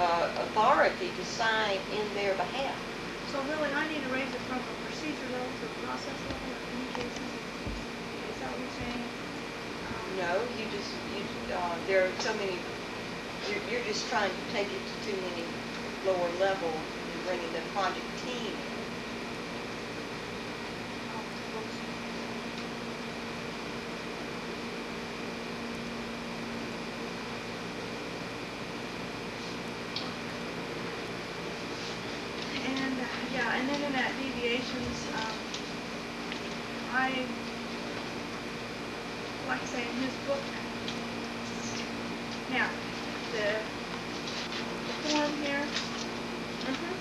uh, authority to sign in their behalf. So really, I need to raise it from a procedure level to process level any cases. Is that what you're saying? Um, No, you just, you, uh, there are so many, you're, you're just trying to take it to too many lower level and bringing the project team in. um, folks. And, uh, yeah, and then in that deviations, um, I, like I say, in his book, now, the, the form here,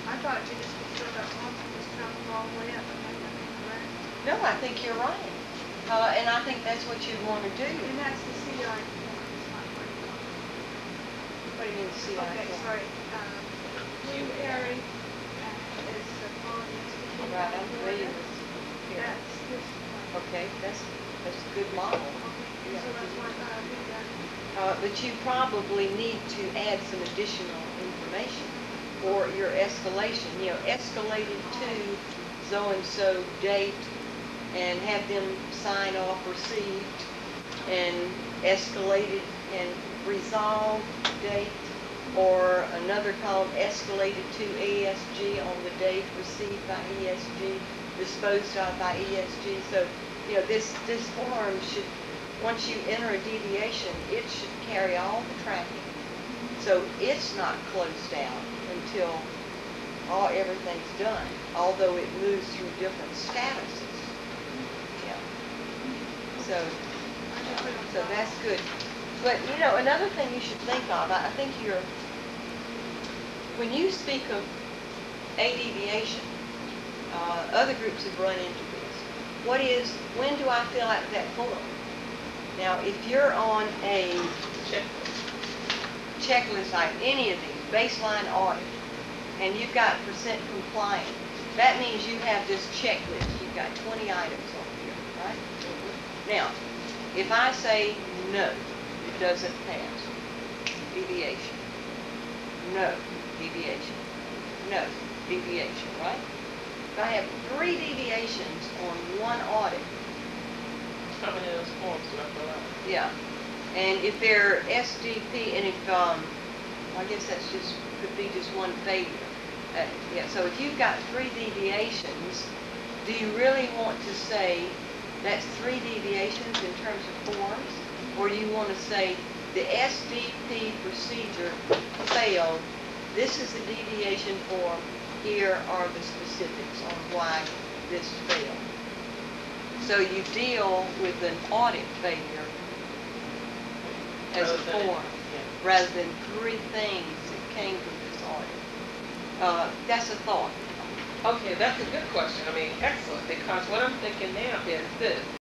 I thought it could just be filled out once and just travel all the way up and make that correct. No, I think you're right. Uh, and I think that's what you want to do. And that's the CI form, it's not my form. What do you mean, CI Okay, form? sorry, um, Lou Perry, uh, is the following institution. Right, I'm familiar with here. That's his form. Okay, that's, That's a good model. Okay, so that's why I that. Uh, but you probably need to add some additional information for your escalation, you know, escalated to so-and-so date and have them sign off received and escalated and resolved date or another column escalated to ESG on the date received by ESG, disposed of by ESG. So, you know, this, this form should, once you enter a deviation, it should carry all the tracking. So it's not closed down until all, everything's done, although it moves through different statuses. So, so that's good. But, you know, another thing you should think of, I think you're, when you speak of a deviation, uh, other groups have run into this. What is, when do I fill out that form? Now, if you're on a checklist like any of these, baseline audit, and you've got percent compliant, that means you have this checklist, you've got twenty items? Now, if I say no, it doesn't pass, deviation, no, deviation, no, deviation, right? If I have three deviations on one audit, How many of those forms do I fill out? yeah, and if they're SDP, and if, um, I guess that's just, could be just one failure. Uh, yeah, so if you've got three deviations, do you really want to say that's three deviations in terms of forms? Or do you want to say the SDP procedure failed, this is the deviation form, here are the specifics on why this failed? So you deal with an audit failure as a form, rather than three things that came from this audit. Uh, that's a thought. Okay, that's a good question. I mean, excellent, because what I'm thinking now is this.